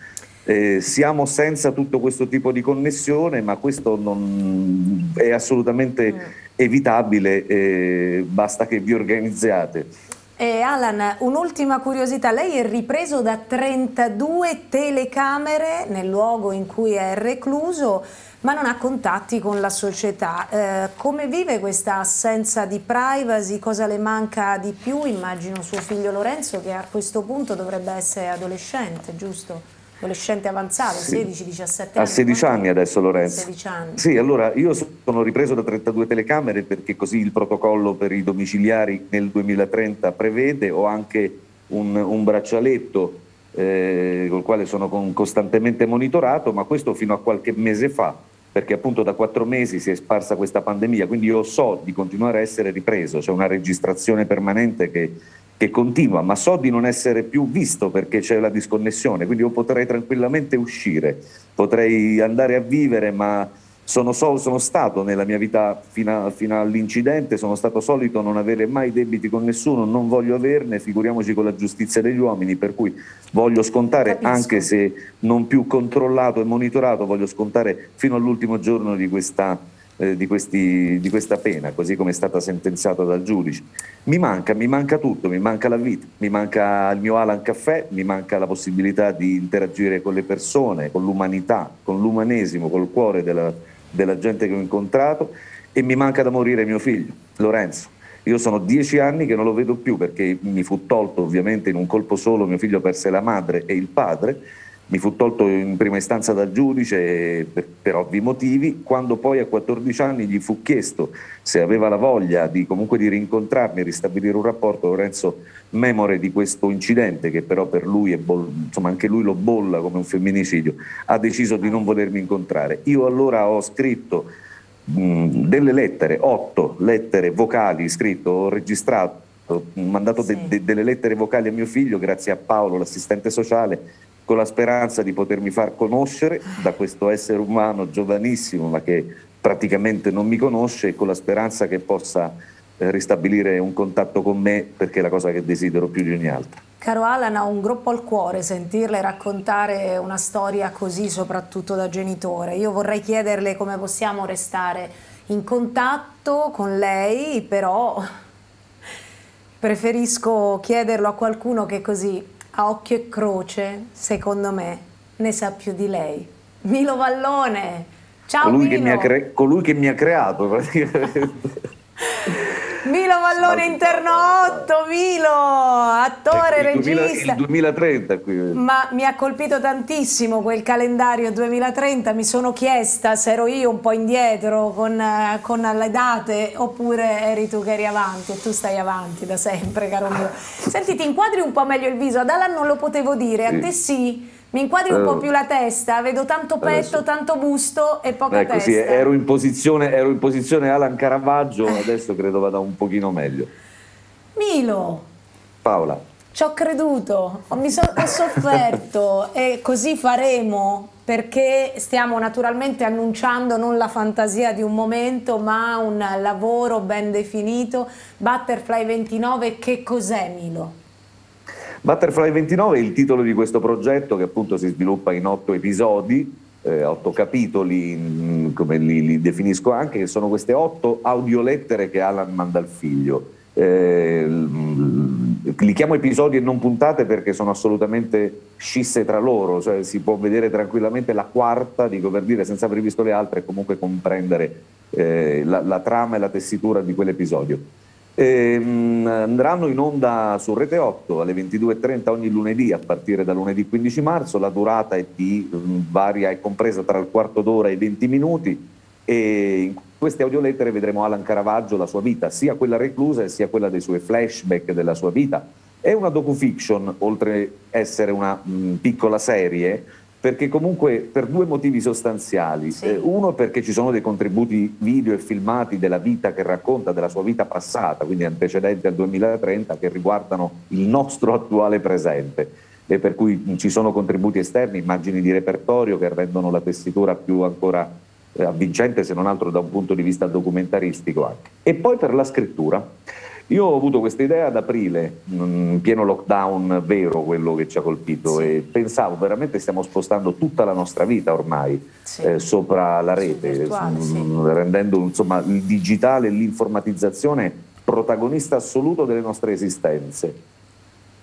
Eh, siamo senza tutto questo tipo di connessione, ma questo non è assolutamente mm. evitabile, eh, basta che vi organizzate. Eh, Alan, un'ultima curiosità, lei è ripreso da 32 telecamere nel luogo in cui è recluso, ma non ha contatti con la società. Eh, come vive questa assenza di privacy? Cosa le manca di più? Immagino suo figlio Lorenzo che a questo punto dovrebbe essere adolescente, giusto? Adolescente avanzato, sì. 16-17 anni. Ha 16 anni adesso Lorenzo. 16 anni. Sì, allora io sono ripreso da 32 telecamere perché così il protocollo per i domiciliari nel 2030 prevede, ho anche un, un braccialetto eh, col quale sono con, costantemente monitorato, ma questo fino a qualche mese fa perché appunto da quattro mesi si è sparsa questa pandemia, quindi io so di continuare a essere ripreso, c'è una registrazione permanente che che continua, ma so di non essere più visto perché c'è la disconnessione, quindi io potrei tranquillamente uscire, potrei andare a vivere, ma sono, sono stato nella mia vita fino, a, fino all'incidente, sono stato solito non avere mai debiti con nessuno, non voglio averne, figuriamoci con la giustizia degli uomini, per cui voglio scontare, Capisco. anche se non più controllato e monitorato, voglio scontare fino all'ultimo giorno di questa eh, di, questi, di, questa pena, così come è stata sentenziata dal giudice. Mi manca, mi manca tutto, mi manca la vita, mi manca il mio Alan Caffè, mi manca la possibilità di interagire con le persone, con l'umanità, con l'umanesimo, col cuore della, della gente che ho incontrato e mi manca da morire mio figlio, Lorenzo. Io sono dieci anni che non lo vedo più perché mi fu tolto ovviamente in un colpo solo, mio figlio perse la madre e il padre mi fu tolto in prima istanza dal giudice per, per, ovvi motivi, quando poi a 14 anni gli fu chiesto se aveva la voglia di comunque di rincontrarmi e ristabilire un rapporto, Lorenzo memore di questo incidente che però per lui è boll- insomma anche lui lo bolla come un femminicidio, ha deciso di non volermi incontrare. Io allora ho scritto mh, delle lettere, otto lettere vocali scritto, ho registrato, ho mandato de- de- delle lettere vocali a mio figlio grazie a Paolo, l'assistente sociale con la speranza di potermi far conoscere da questo essere umano giovanissimo ma che praticamente non mi conosce e con la speranza che possa eh, ristabilire un contatto con me perché è la cosa che desidero più di ogni altra. Caro Alan, ha un groppo al cuore sentirle raccontare una storia così, soprattutto da genitore. Io vorrei chiederle come possiamo restare in contatto con lei, però preferisco chiederlo a qualcuno che così a occhio e croce, secondo me, ne sa più di lei. Milo Vallone, ciao colui Milo. Che mi ha cre- colui che mi ha creato praticamente. [LAUGHS] Milo Vallone interno 8, Milo, attore, ecco, il 2000, regista. Il 2030 qui. Ma mi ha colpito tantissimo quel calendario 2030, mi sono chiesta se ero io un po' indietro con, eh, con le date oppure eri tu che eri avanti e tu stai avanti da sempre, caro mio. [LAUGHS] Senti, ti inquadri un po' meglio il viso, ad Alan non lo potevo dire, a te sì. Mi inquadri un po' Eh. più la testa, vedo tanto petto, Adesso. tanto busto e poca Ecco, testa. sì, ero in posizione, ero in posizione Alan Caravaggio, adesso credo vada un pochino meglio. Milo, Paola. Ci ho creduto, mi so- ho sofferto [LAUGHS] e così faremo perché stiamo naturalmente annunciando non la fantasia di un momento ma un lavoro ben definito. Butterfly 29, che cos'è Milo? Butterfly 29 è il titolo di questo progetto che appunto si sviluppa in otto episodi, eh, otto capitoli, come li, li definisco anche, che sono queste otto audiolettere che Alan manda al figlio. Eh, li chiamo episodi e non puntate perché sono assolutamente scisse tra loro, cioè si può vedere tranquillamente la quarta, dico per dire senza aver visto le altre, e comunque comprendere eh, la, la trama e la tessitura di quell'episodio. Ehm, andranno in onda su Rete 8 alle 22.30 ogni lunedì a partire da lunedì 15 marzo, la durata è di mm, varia, è compresa tra il quarto d'ora e i 20 minuti e in queste audiolettere vedremo Alan Caravaggio, la sua vita, sia quella reclusa sia quella dei suoi flashback della sua vita. È una docufiction, oltre a essere una mh, piccola serie, perché comunque per due motivi sostanziali. Sì. Eh, uno perché ci sono dei contributi video e filmati della vita che racconta, della sua vita passata, quindi antecedenti al 2030, che riguardano il nostro attuale presente e per cui ci sono contributi esterni, immagini di repertorio che rendono la tessitura più ancora eh, avvincente se non altro da un punto di vista documentaristico anche. E poi per la scrittura. Io ho avuto questa idea ad aprile, in pieno lockdown vero quello che ci ha colpito Sì. e pensavo veramente stiamo spostando tutta la nostra vita ormai Sì. eh, sopra la rete, virtuale, sì. mm, rendendo insomma, il digitale e l'informatizzazione protagonista assoluto delle nostre esistenze.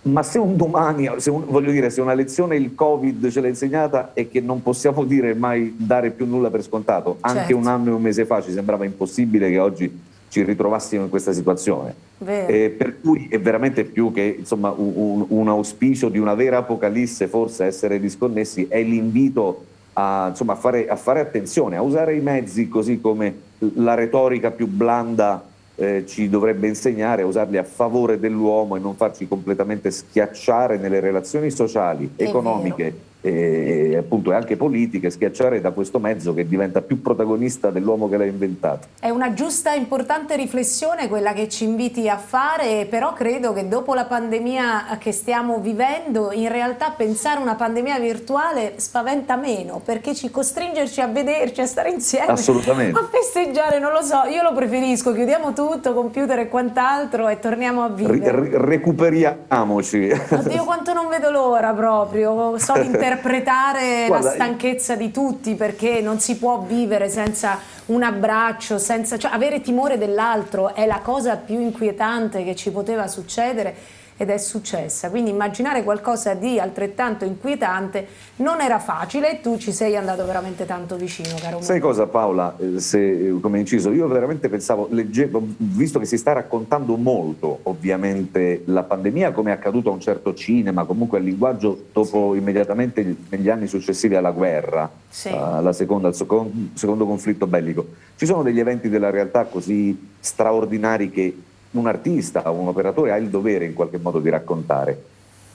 Ma se un domani, se un- voglio dire, se una lezione il Covid ce l'ha insegnata è che non possiamo dire mai dare più nulla per scontato. Anche Certo. un anno e un mese fa ci sembrava impossibile che oggi ci ritrovassimo in questa situazione. Vero. Eh, per cui è veramente più che insomma, un, un- auspicio di una vera apocalisse, forse essere disconnessi, è l'invito a, insomma, a fare, a fare attenzione, a usare i mezzi così come la retorica più blanda eh, ci dovrebbe insegnare, a usarli a favore dell'uomo e non farci completamente schiacciare nelle relazioni sociali, È economiche e, e appunto e anche politiche, schiacciare da questo mezzo che diventa più protagonista dell'uomo che l'ha inventato. È una giusta e importante riflessione quella che ci inviti a fare, però credo che dopo la pandemia che stiamo vivendo, in realtà pensare a una pandemia virtuale spaventa meno, perché ci costringerci a vederci, a stare insieme, Assolutamente. a festeggiare, non lo so, io lo preferisco, chiudiamo tutto, computer e quant'altro e torniamo a vivere. ri- recuperiamoci. Oddio quanto non vedo l'ora proprio, so [LAUGHS] di interpretare Guarda, la stanchezza di tutti perché non si può vivere senza un abbraccio, senza, cioè avere timore dell'altro è la cosa più inquietante che ci poteva succedere ed è successa. Quindi immaginare qualcosa di altrettanto inquietante non era facile e tu ci sei andato veramente tanto vicino, caro Sai cosa Paola, eh, se, eh, come inciso, io veramente pensavo, leggevo, visto che si sta raccontando molto ovviamente la pandemia come è accaduto a un certo cinema, comunque il linguaggio dopo sì. immediatamente negli anni successivi alla guerra, sì. alla seconda, al secondo conflitto bellico, ci sono degli eventi della realtà così straordinari che un artista, un operatore ha il dovere in qualche modo di raccontare.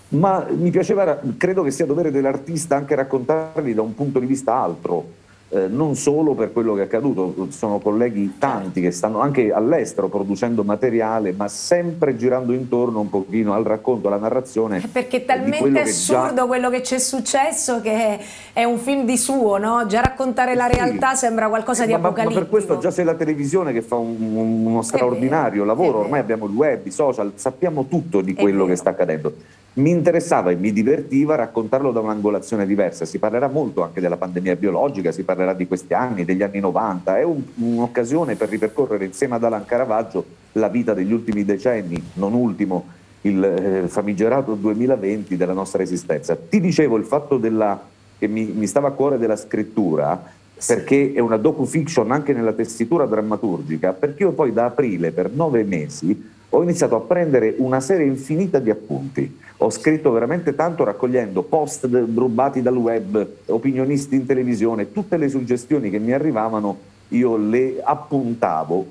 Ma mi piaceva, credo che sia dovere dell'artista anche raccontarli da un punto di vista altro, eh, non solo per quello che è accaduto, sono colleghi tanti che stanno anche all'estero producendo materiale, ma sempre girando intorno un pochino al racconto, alla narrazione. Perché è talmente assurdo già... quello che c'è successo che è un film di suo, no? Già raccontare la realtà sì. sembra qualcosa di ma, apocalittico. Ma per questo già c'è la televisione che fa un, uno straordinario lavoro, ormai abbiamo il web, i social, sappiamo tutto di quello che sta accadendo mi interessava e mi divertiva raccontarlo da un'angolazione diversa. Si parlerà molto anche della pandemia biologica, si parlerà di questi anni, degli anni 90. È un, un'occasione per ripercorrere insieme ad Alan Caravaggio la vita degli ultimi decenni, non ultimo il eh, famigerato 2020 della nostra esistenza. Ti dicevo il fatto della, che mi, mi stava a cuore della scrittura, perché è una docu-fiction anche nella tessitura drammaturgica, perché io poi da aprile per nove mesi ho iniziato a prendere una serie infinita di appunti. Ho scritto veramente tanto raccogliendo post rubati dal web, opinionisti in televisione, tutte le suggestioni che mi arrivavano io le appuntavo.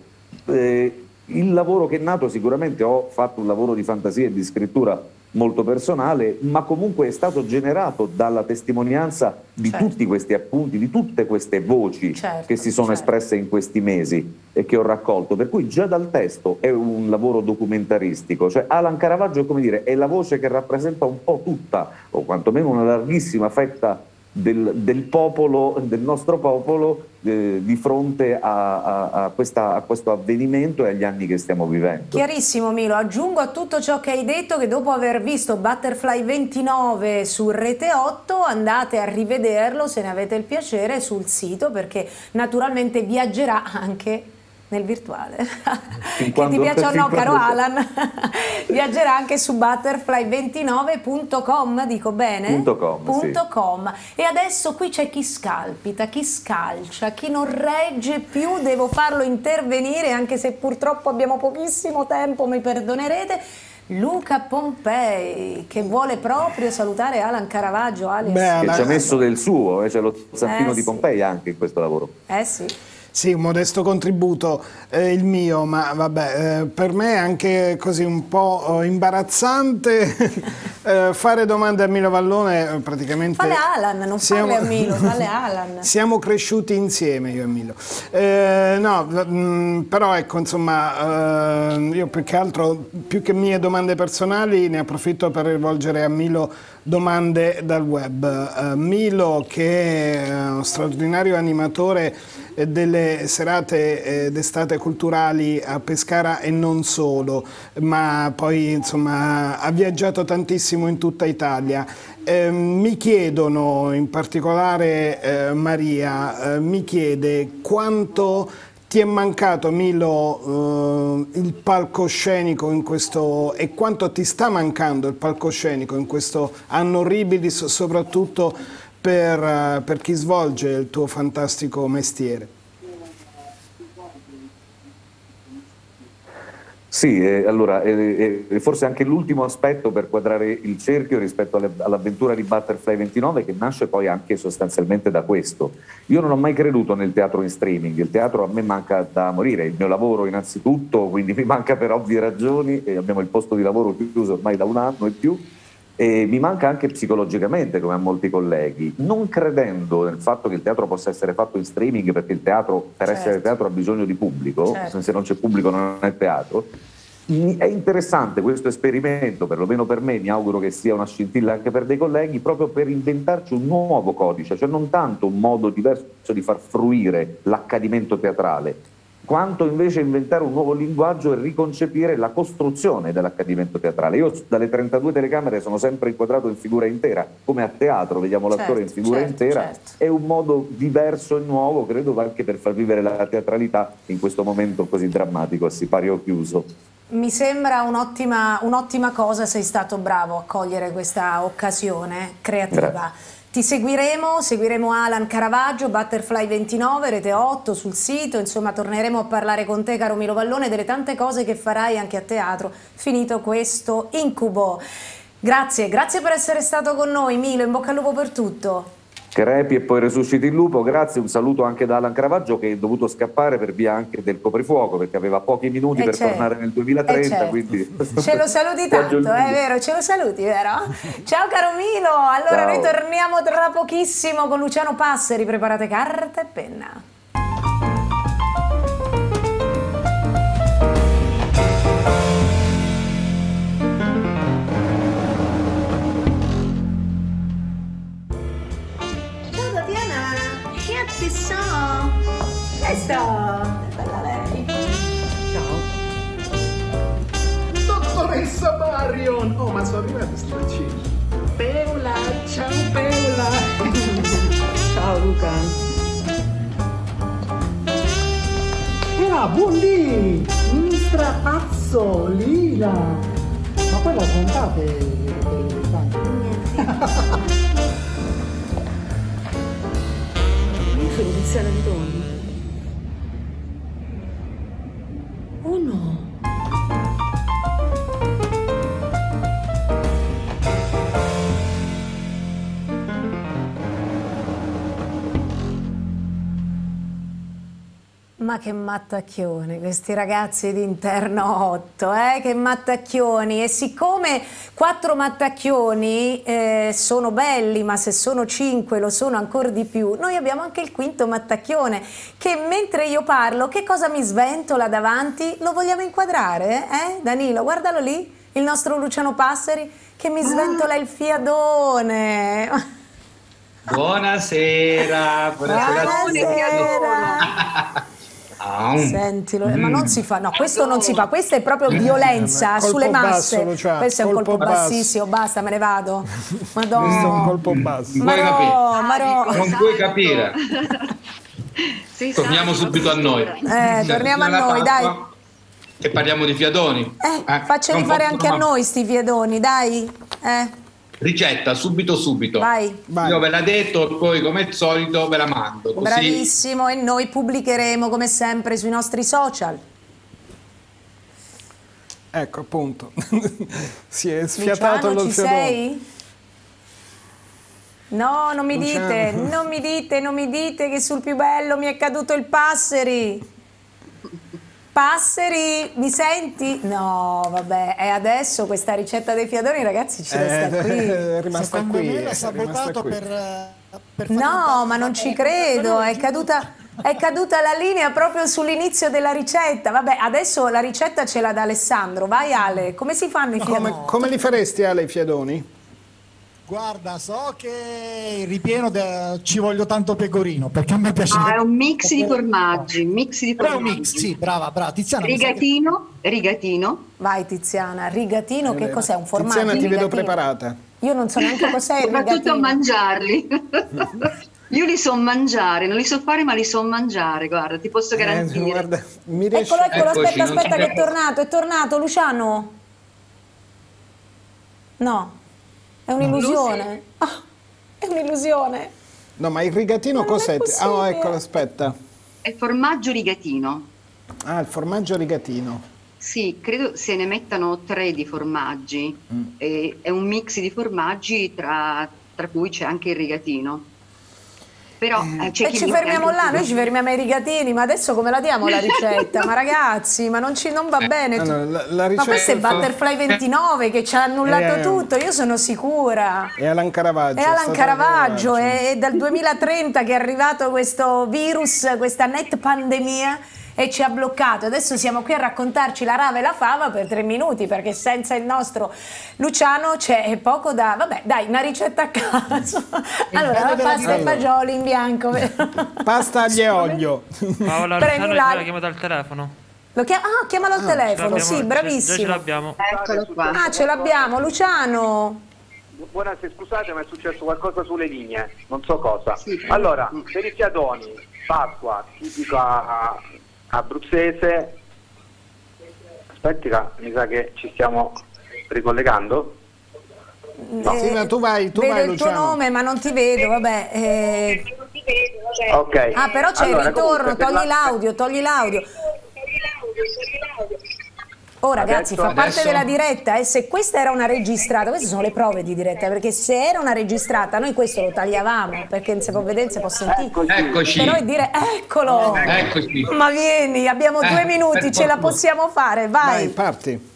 Eh, il lavoro che è nato sicuramente ho fatto un lavoro di fantasia e di scrittura molto personale, ma comunque è stato generato dalla testimonianza di certo. tutti questi appunti, di tutte queste voci certo, che si sono certo. espresse in questi mesi e che ho raccolto. Per cui già dal testo è un lavoro documentaristico, cioè Alan Caravaggio come dire, è la voce che rappresenta un po' tutta, o quantomeno una larghissima fetta del, del, popolo, del nostro popolo eh, di fronte a, a, a, questa, a, questo avvenimento e agli anni che stiamo vivendo. Chiarissimo Milo, aggiungo a tutto ciò che hai detto che dopo aver visto Butterfly 29 su Rete 8 andate a rivederlo se ne avete il piacere sul sito perché naturalmente viaggerà anche nel virtuale. che ti piace o no, caro Alan, [LAUGHS] viaggerà anche su butterfly29.com, dico bene? .com, sì. .com. E adesso qui c'è chi scalpita, chi scalcia, chi non regge più, devo farlo intervenire, anche se purtroppo abbiamo pochissimo tempo, mi perdonerete. Luca Pompei che vuole proprio salutare Alan Caravaggio alias. Beh, che ci ha messo del suo, eh, c'è lo zampino eh, di Pompei anche in questo lavoro. Eh sì. Sì, un modesto contributo eh, il mio, ma vabbè, eh, per me è anche così un po' eh, imbarazzante [LAUGHS] eh, fare domande a Milo Vallone eh, praticamente... Falle Alan, non siamo, a Milo, [LAUGHS] falle Alan. Siamo cresciuti insieme io e Milo. Eh, no, mh, mm, però ecco, insomma, io più che altro, più che mie domande personali, ne approfitto per rivolgere a Milo domande dal web. Milo, che è uno straordinario animatore delle serate eh, d'estate culturali a Pescara e non solo, ma poi insomma ha viaggiato tantissimo in tutta Italia. Eh, mi chiedono, in particolare eh, Maria, eh, mi chiede quanto ti è mancato Milo eh, il palcoscenico in questo e quanto ti sta mancando il palcoscenico in questo anno orribilis soprattutto per, eh, per chi svolge il tuo fantastico mestiere. Sì, eh, allora, eh, eh, forse anche l'ultimo aspetto per quadrare il cerchio rispetto alle, all'avventura di Butterfly 29 che nasce poi anche sostanzialmente da questo. Io non ho mai creduto nel teatro in streaming, il teatro a me manca da morire, il mio lavoro innanzitutto, quindi mi manca per ovvie ragioni abbiamo il posto di lavoro chiuso ormai da un anno e più e mi manca anche psicologicamente, come a molti colleghi, non credendo nel fatto che il teatro possa essere fatto in streaming, perché il teatro, per certo. essere teatro, ha bisogno di pubblico, certo. se non c'è pubblico non è teatro. È interessante questo esperimento, perlomeno per me, mi auguro che sia una scintilla anche per dei colleghi, proprio per inventarci un nuovo codice, cioè non tanto un modo diverso di far fruire l'accadimento teatrale, quanto invece inventare un nuovo linguaggio e riconcepire la costruzione dell'accadimento teatrale. Io dalle 32 telecamere sono sempre inquadrato in figura intera, come a teatro vediamo certo, l'attore in figura certo, intera, certo. è un modo diverso e nuovo, credo anche per far vivere la teatralità in questo momento così drammatico a sipario chiuso. Mi sembra un'ottima, un'ottima cosa, sei stato bravo a cogliere questa occasione creativa. Grazie. Ti seguiremo, seguiremo Alan Caravaggio, Butterfly 29, Rete 8 sul sito, insomma torneremo a parlare con te caro Milo Vallone delle tante cose che farai anche a teatro, finito questo incubo. Grazie, grazie per essere stato con noi Milo, in bocca al lupo per tutto. Crepi e poi resusciti il lupo, grazie, un saluto anche da Alan Caravaggio che è dovuto scappare per via anche del coprifuoco perché aveva pochi minuti Eh, per certo. tornare nel 2030, Eh, certo. quindi... Ce lo saluti [LAUGHS] tanto, è vero, ce lo saluti, vero? Ciao caro Milo, allora Ciao. noi torniamo tra pochissimo con Luciano Passeri, preparate carta e penna. Questo, bella lei. Dottoressa Marion! Oh, ma sono arrivati sti vaccini. Peula, ciao Peula! ciao Luca. Ah, buondì! Ministra Pazzolina! Ma poi la smontate le Io sono Tiziana di Doni. Oh Ma che mattacchioni, questi ragazzi di interno 8, eh? che mattacchioni. E siccome quattro mattacchioni eh, sono belli, ma se sono cinque lo sono ancora di più, noi abbiamo anche il quinto mattacchione, che mentre io parlo, che cosa mi sventola davanti? Lo vogliamo inquadrare, eh? Danilo, guardalo lì, il nostro Luciano Passeri, che mi sventola il fiadone. Buonasera, buonasera. a tutti. Buonasera. [LAUGHS] Ah, Sentilo, ma non si fa, no, questo non si fa, questa è proprio violenza Colpo sulle masse. basso, Luciano, questo è un colpo, colpo basso. bassissimo, basta, me ne vado. [LAUGHS] Madonna. Questo è un colpo basso. Non puoi capire. Marò, Marò. Non puoi capire. Sei Torniamo sadico, subito a noi. Eh, torniamo a noi, dai. E parliamo di fiadoni. Eh, Eh, facceli fare anche a no. noi sti fiedoni, dai. Eh, Ricetta, subito subito. vai. Vai. Io ve la detto e poi come al solito ve la mando. Così Bravissimo, e noi pubblicheremo come sempre sui nostri social. Ecco, appunto. [LAUGHS] si è sfiatato Luciano, lo ci sei? No, non mi Luciano. dite, non mi dite, non mi dite che sul più bello mi è caduto il passeri. Passeri, mi senti? No, vabbè, e adesso questa ricetta dei fiadoni, ragazzi, ci resta Eh, qui. [LAUGHS] è rimasta Secondo qui. me è l'ha sabotato qui. per, per fare No, ma non ci credo, è caduta, è caduta la linea proprio sull'inizio della ricetta. Vabbè, adesso la ricetta ce l'ha da Alessandro. Vai Ale, come si fanno i fiadoni? Come, come li faresti Ale i fiadoni? Guarda, so che il ripieno de- ci voglio tanto pecorino, perché a me piace... Ah, è un mix di formaggi, mix di Però è un formaggi. mix, sì, brava, brava. Tiziana, sa che- Rigatino, rigatino. Vai Tiziana, rigatino, che Eh, cos'è? Un formaggio? Tiziana, ti vedo rigatino? preparata. Io non so neanche cos'è il Soprattutto a rigatino. mangiarli. [LAUGHS] Io li so mangiare, non li so fare, ma li so mangiare, guarda, ti posso Eh, garantire. guarda, mi riesce... Eccolo, eccolo, Eccoci, aspetta, aspetta che è tornato, è tornato, Luciano. No, è un'illusione. Ah, è un'illusione. No, ma il rigatino cos'è? Ah, oh, eccolo, aspetta. È formaggio rigatino. Ah, il formaggio rigatino. Sì, credo se ne mettano tre di formaggi. Mm. E- è un mix di formaggi tra, tra cui c'è anche il rigatino. Però eh, c'è E chi ci fermiamo là, noi ci fermiamo ai rigatini, ma adesso come la diamo la ricetta? ma ragazzi, ma non, ci, non va bene. allora, la- la ma questo è Butterfly 29 che ci ha annullato Eh. tutto, io sono sicura. E Alan Caravaggio. È è Alan Caravaggio, Caravaggio. è, è dal 2030 che è arrivato questo virus, questa net pandemia e ci ha bloccato. Adesso siamo qui a raccontarci la rava e la fava per tre minuti perché senza il nostro Luciano c'è poco da... Vabbè, dai, una ricetta a caso. [LAUGHS] Allora, pasta e fagioli in bianco. [LAUGHS] Pasta aglio e olio. Paola Premi l'ha chiamato al telefono. Lo chiam- ah, chiamalo al Ce telefono, l'abbiamo- sì, Già ce bravissimo. l'abbiamo. Eccolo qua. Ah, ce l'abbiamo, Luciano. Buonasera, scusate ma è successo qualcosa sulle linee, non so cosa. Sì. Allora, per i fiadoni, Pasqua, tipica abruzzese. Aspetti, là, mi sa che ci stiamo ricollegando. Eh, Sì, ma tu vai, tu vedo vai, il tuo Luciano. nome, ma non ti vedo, vabbè. eh. Ok. Ah, però c'è Allora, il ritorno, comunque, per togli la- l'audio, togli l'audio. Oh ragazzi, Adesso- fa parte adesso? della diretta, eh, se questa era una registrata, queste sono le prove di diretta, perché se era una registrata noi questo lo tagliavamo, perché non si può vedere, non si può sentire. Eccoci. Però è dire, eccolo, Eccoci. ma vieni, abbiamo Eh, due minuti, ce la possiamo fare, Vai, vai. parti.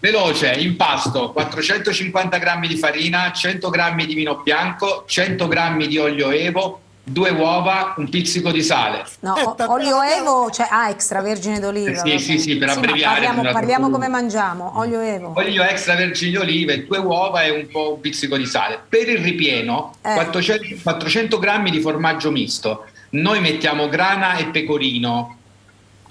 Veloce, impasto, 450 grammi di farina, 100 grammi di vino bianco, 100 grammi di olio evo, due uova, un pizzico di sale. No, o- olio evo, cioè, ah, extravergine d'oliva. Sì, vabbè. sì, sì, per ma abbreviare, Parliamo, parliamo come mangiamo, olio evo. Olio extravergine di olive, due uova e un po' un pizzico di sale. Per il ripieno, Eh. 400, 400 grammi di formaggio misto. Noi mettiamo grana e pecorino,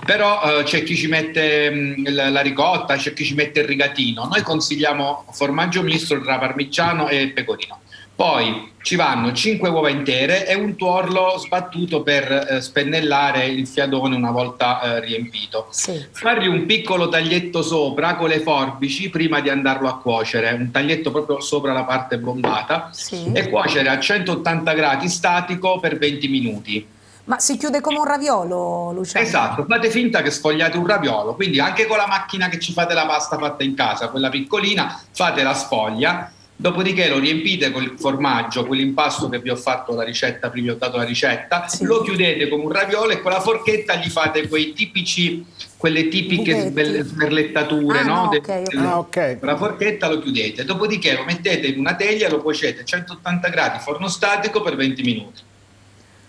però eh, c'è chi ci mette mh, la, la ricotta, c'è chi ci mette il rigatino. Noi consigliamo formaggio misto tra parmigiano e pecorino. Poi ci vanno 5 uova intere e un tuorlo sbattuto per eh, spennellare il fiadone una volta eh, riempito. Sì. Fargli un piccolo taglietto sopra con le forbici prima di andarlo a cuocere, un taglietto proprio sopra la parte bombata Sì. e cuocere a 180 gradi statico per 20 minuti. Ma si chiude come un raviolo, Luciano? Esatto, fate finta che sfogliate un raviolo, quindi anche con la macchina che ci fate la pasta fatta in casa, quella piccolina, fate la sfoglia, dopodiché lo riempite con il formaggio, quell'impasto che vi ho fatto la ricetta, prima vi ho dato la ricetta, Sì. lo chiudete come un raviolo e con la forchetta gli fate quei tipici, quelle tipiche sbelle- sberlettature, Ah, no? no, De- ok, ok. Ah, ok. con la forchetta lo chiudete, dopodiché lo mettete in una teglia e lo cuocete a 180 gradi, forno statico per 20 minuti.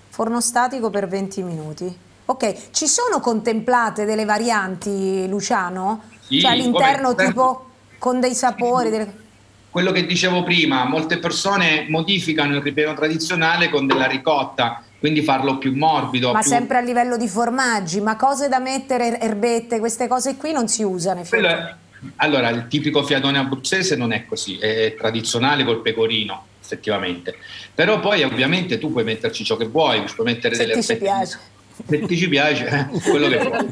Forno statico per 20 minuti. Ok, ci sono contemplate delle varianti, Luciano? Sì, cioè all'interno tipo con dei sapori? delle- quello che dicevo prima, molte persone modificano il ripieno tradizionale con della ricotta, quindi farlo più morbido. Ma più- sempre a livello di formaggi, ma cose da mettere, erbette, queste cose qui non si usano. È- Allora, il tipico fiadone abruzzese non è così, è tradizionale col pecorino, effettivamente. Però poi ovviamente tu puoi metterci ciò che vuoi, puoi mettere Se delle ti ci erbette- piace. Se ti ci piace, eh, quello che vuoi.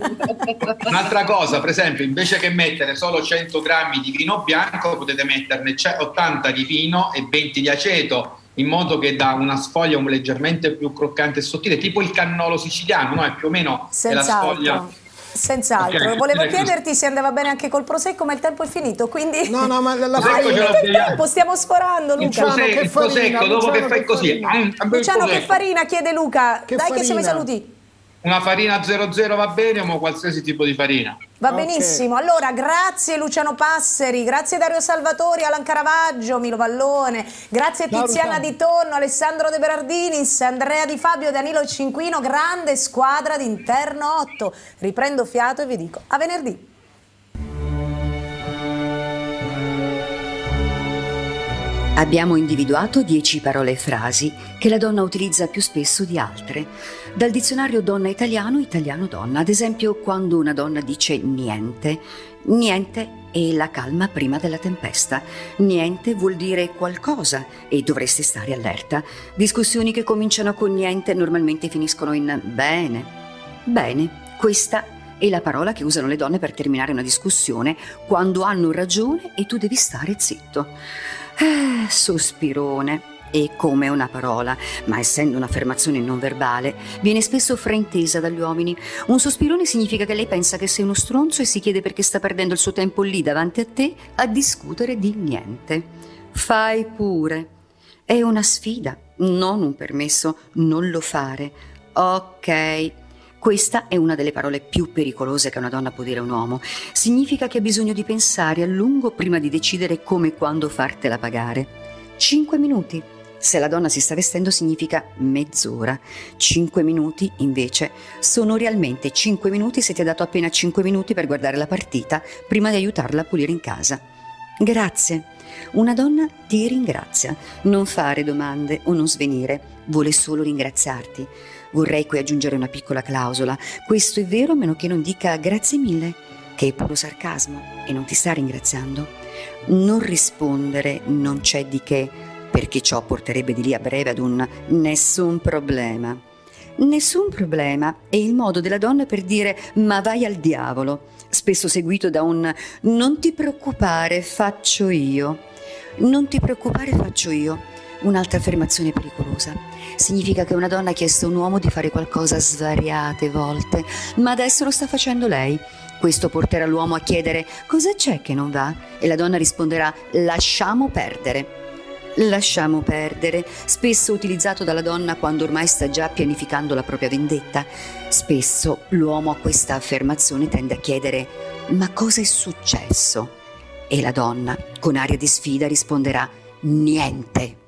Un'altra cosa, per esempio, invece che mettere solo 100 grammi di vino bianco, potete metterne ce- 80 di vino e 20 di aceto, in modo che dà una sfoglia un- leggermente più croccante e sottile, tipo il cannolo siciliano, no? È più o meno la sfoglia. Senz'altro. Senz'altro. Ok, Volevo chiederti se andava bene anche col prosecco, ma il tempo è finito, quindi No, no, ma la, [LAUGHS] farina- l'ho il tempo, stiamo sforando Il Luca. Luciano, prosecco, che farina, prosecco, dopo Luciano, che fai così, farina. Luciano, che farina chiede Luca? Che Dai che siamo i farina? saluti. Una farina 00 va bene, ma qualsiasi tipo di farina. Va benissimo, allora grazie Luciano Passeri, grazie Dario Salvatori, Alan Caravaggio, Milo Vallone, grazie Ciao, Tiziana Luciano. Di Tonno, Alessandro De Berardinis, Andrea Di Fabio, Danilo Cinquino, grande squadra di Interno 8. Riprendo fiato e vi dico a venerdì. Abbiamo individuato 10 parole e frasi che la donna utilizza più spesso di altre. Dal dizionario donna italiano, italiano donna. Ad esempio, quando una donna dice niente, niente è la calma prima della tempesta. Niente vuol dire qualcosa e dovresti stare allerta. Discussioni che cominciano con niente normalmente finiscono in bene. Bene, questa è la parola che usano le donne per terminare una discussione quando hanno ragione e tu devi stare zitto. Eh, sospirone. È come una parola, ma essendo un'affermazione non verbale, viene spesso fraintesa dagli uomini. Un sospirone significa che lei pensa che sei uno stronzo e si chiede perché sta perdendo il suo tempo lì davanti a te a discutere di niente. Fai pure. È una sfida, non un permesso, non lo fare. Ok. Questa è una delle parole più pericolose che una donna può dire a un uomo. Significa che ha bisogno di pensare a lungo prima di decidere come e quando fartela pagare. Cinque minuti. Se la donna si sta vestendo significa mezz'ora. Cinque minuti, invece, sono realmente cinque minuti se ti ha dato appena cinque minuti per guardare la partita prima di aiutarla a pulire in casa. Grazie. Una donna ti ringrazia. Non fare domande o non svenire, vuole solo ringraziarti. Vorrei qui aggiungere una piccola clausola. Questo è vero a meno che non dica grazie mille, che è puro sarcasmo e non ti sta ringraziando. Non rispondere non c'è di che, perché ciò porterebbe di lì a breve ad un nessun problema. Nessun problema è il modo della donna per dire ma vai al diavolo. spesso seguito da un non ti preoccupare, faccio io. Non ti preoccupare, faccio io. Un'altra affermazione pericolosa. Significa che una donna ha chiesto a un uomo di fare qualcosa svariate volte, ma adesso lo sta facendo lei. Questo porterà l'uomo a chiedere cosa c'è che non va e la donna risponderà lasciamo perdere. Lasciamo perdere, spesso utilizzato dalla donna quando ormai sta già pianificando la propria vendetta. Spesso l'uomo a questa affermazione tende a chiedere ma cosa è successo? E la donna, con aria di sfida, risponderà niente.